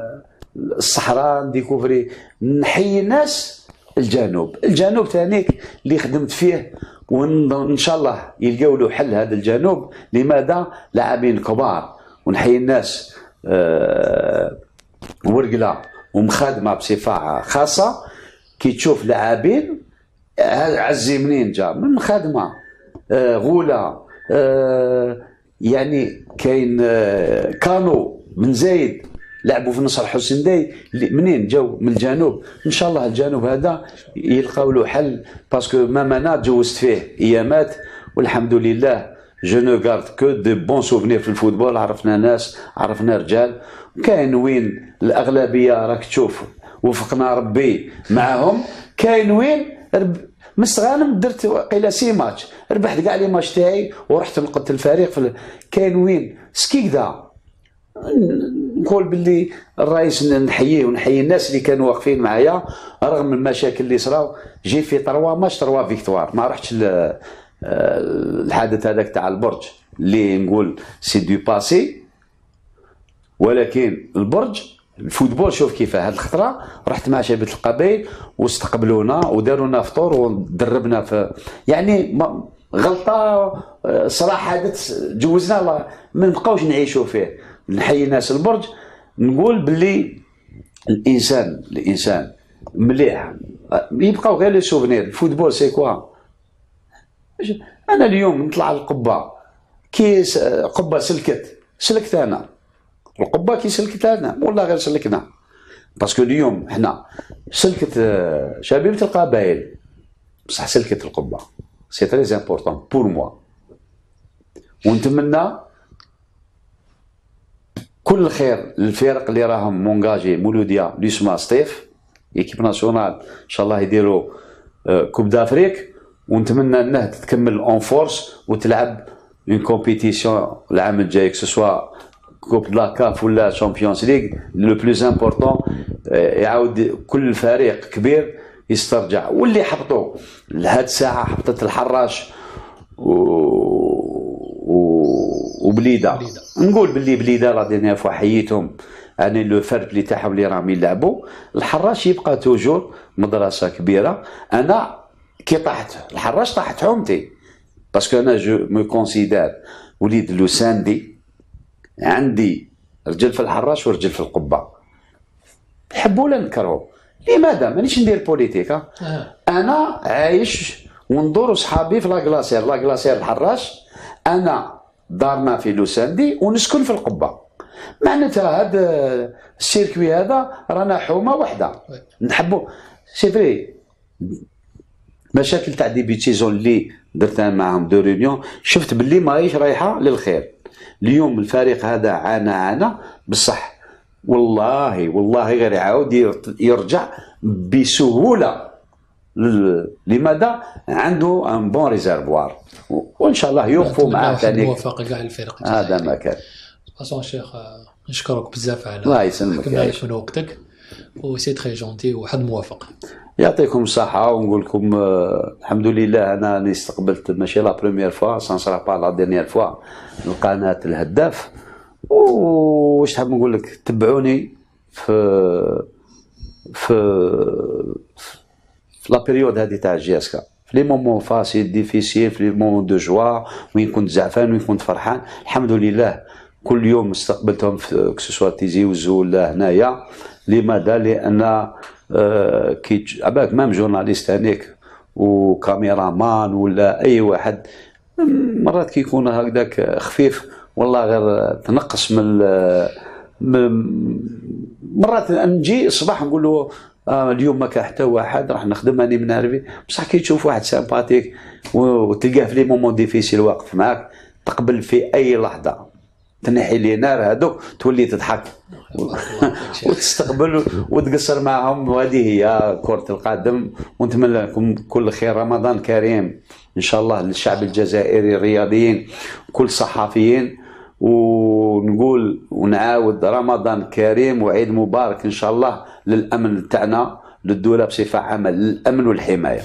الصحراء ن découvrir نحيي الناس الجنوب. الجنوب ثانيك اللي خدمت فيه وإن شاء الله يلقاو له حل هذا الجنوب. لماذا؟ لاعبين كبار ونحيي الناس آه، ورقلة ومخادمة بصفه خاصة. كي تشوف لاعبين عزي منين جا؟ من مخادمة آه، غولة يعني كاين كانو من زايد. لعبوا في نصر حسين داي منين جاو؟ من الجنوب. إن شاء الله الجنوب هذا يلقاو له حل parce que même أنا تجوزت فيه إيامات. والحمد لله je ne garde que des bons souvenirs في le football. عرفنا ناس عرفنا رجال. كاين وين الأغلبية راك تشوف وفقنا ربي معاهم. كاين وين مستغانم درت غير six matchs. ربحت كاع les matchs تاعي ورحت نقدت الفريق في كاين وين سكيكدا. نقول باللي الرئيس نحييه ونحيي الناس اللي كانوا واقفين معايا رغم المشاكل اللي صراو j'ai fait trois matchs trois victoires. ما رحتش الحادث هذاك تاع البرج اللي نقول c'est du passé. ولكن البرج le football شوف كيف هاد الخطرة رحت مع شباب القبائل واستقبلونا وداروا لنا فطور ودربنا في يعني غلطة صراحة جوزنا الله ما نبقاوش نعيشوا فيه. نحيي ناس البرج نقول باللي الإنسان الإنسان مليح. يبقاو غير les souvenirs le football c'est quoi؟ أنا اليوم نطلع القبة. كي قبة سلكت. سلكت أنا. القبة كي سلكت أنا. والله غير سلكنا. parce que اليوم حنا سلكت شبيبه القبائل بصح سلكت القبة. c'est très important pour moi ونتمنى كل خير للفرق اللي راهم م engagé مولوديا l'USMA ستيف équipe nationale إن شاء الله يديروا آه، Coupe d'Afrique. ونتمنى إنه تكمل en force وتلعب une compétition العام الجاي soit Coupe la CAF ولا Champions League le plus important يعاود كل فريق كبير يسترجع. واللي حبطوا لهاد الساعة حبطت الحراش وبليدة. نقول باللي بليدة la dernière fois حييتهم. يعني لو فرق اللي تاعهم اللي راهم يلعبوا الحراش يبقى toujours مدرسة كبيرة. أنا كي طاحت الحراش طاحت حومتي parce que أنا je me considère وليد لوساندي عندي رجل في الحراش ورجل في القبة. نحبوا ولا نكرهوا؟ لماذا مانيش ندير politique آه. أنا عايش وندور صحابي في لاكلاسير لاكلاسير الحراش. أنا دارنا في لوساندي ونسكن في القبة. معناتها هذا ال circuit هذا رانا حومة واحدة نحبوا c'est vrai مشاكل تاع des bêtises اللي درت أنا معاهم deux réunions شفت باللي ماهيش رايحة للخير. اليوم الفريق هذا عانى عانى بصح والله والله غير يعاود يرجع بسهولة. لماذا عنده un bon réservoir وان شاء الله يوقفوا معاه ثاني موفق كاع الفريق هذا ما كان. façon شيخ آه، نشكرك بزاف على الله يسلمك. من وقتك. و c'est très gentil وحظ موفق يعطيكم الصحة ونقول لكم آه، الحمد لله أنا راني استقبلت ماشي la première fois ça ne sera pas la dernière fois القناة الهداف. واش تحب نقول لك؟ تبعوني في في في la période هذه تاع JSK في les moments faciles difficiles في les moments de joie وين كنت زعفان وين كنت فرحان الحمد لله كل يوم استقبلتهم في كسوسوا تيزي وزو ولا هنايا. لماذا لأن آه، كي عباك مام جورناليست هنيك وكاميرامان ولا أي واحد مرات كي يكون هكذاك خفيف والله غير تنقص من- مرات نجي الصباح نقول له آه اليوم ما كان حتى واحد راح نخدم راني منرفي بصح كي تشوف واحد sympathique وتلقاه في les moments difficiles واقف معاك تقبل في أي لحظة. تنحي les nerfs هذوك تولي تضحك. وتستقبل وتقصر معهم وهذه هي كرة القدم. ونتمنى لكم كل خير. رمضان كريم. إن شاء الله للشعب الجزائري الرياضيين كل صحفيين ونقول ونعاود رمضان كريم وعيد مبارك إن شاء الله. للأمن تاعنا للدولة بصفة عامة للأمن والحماية.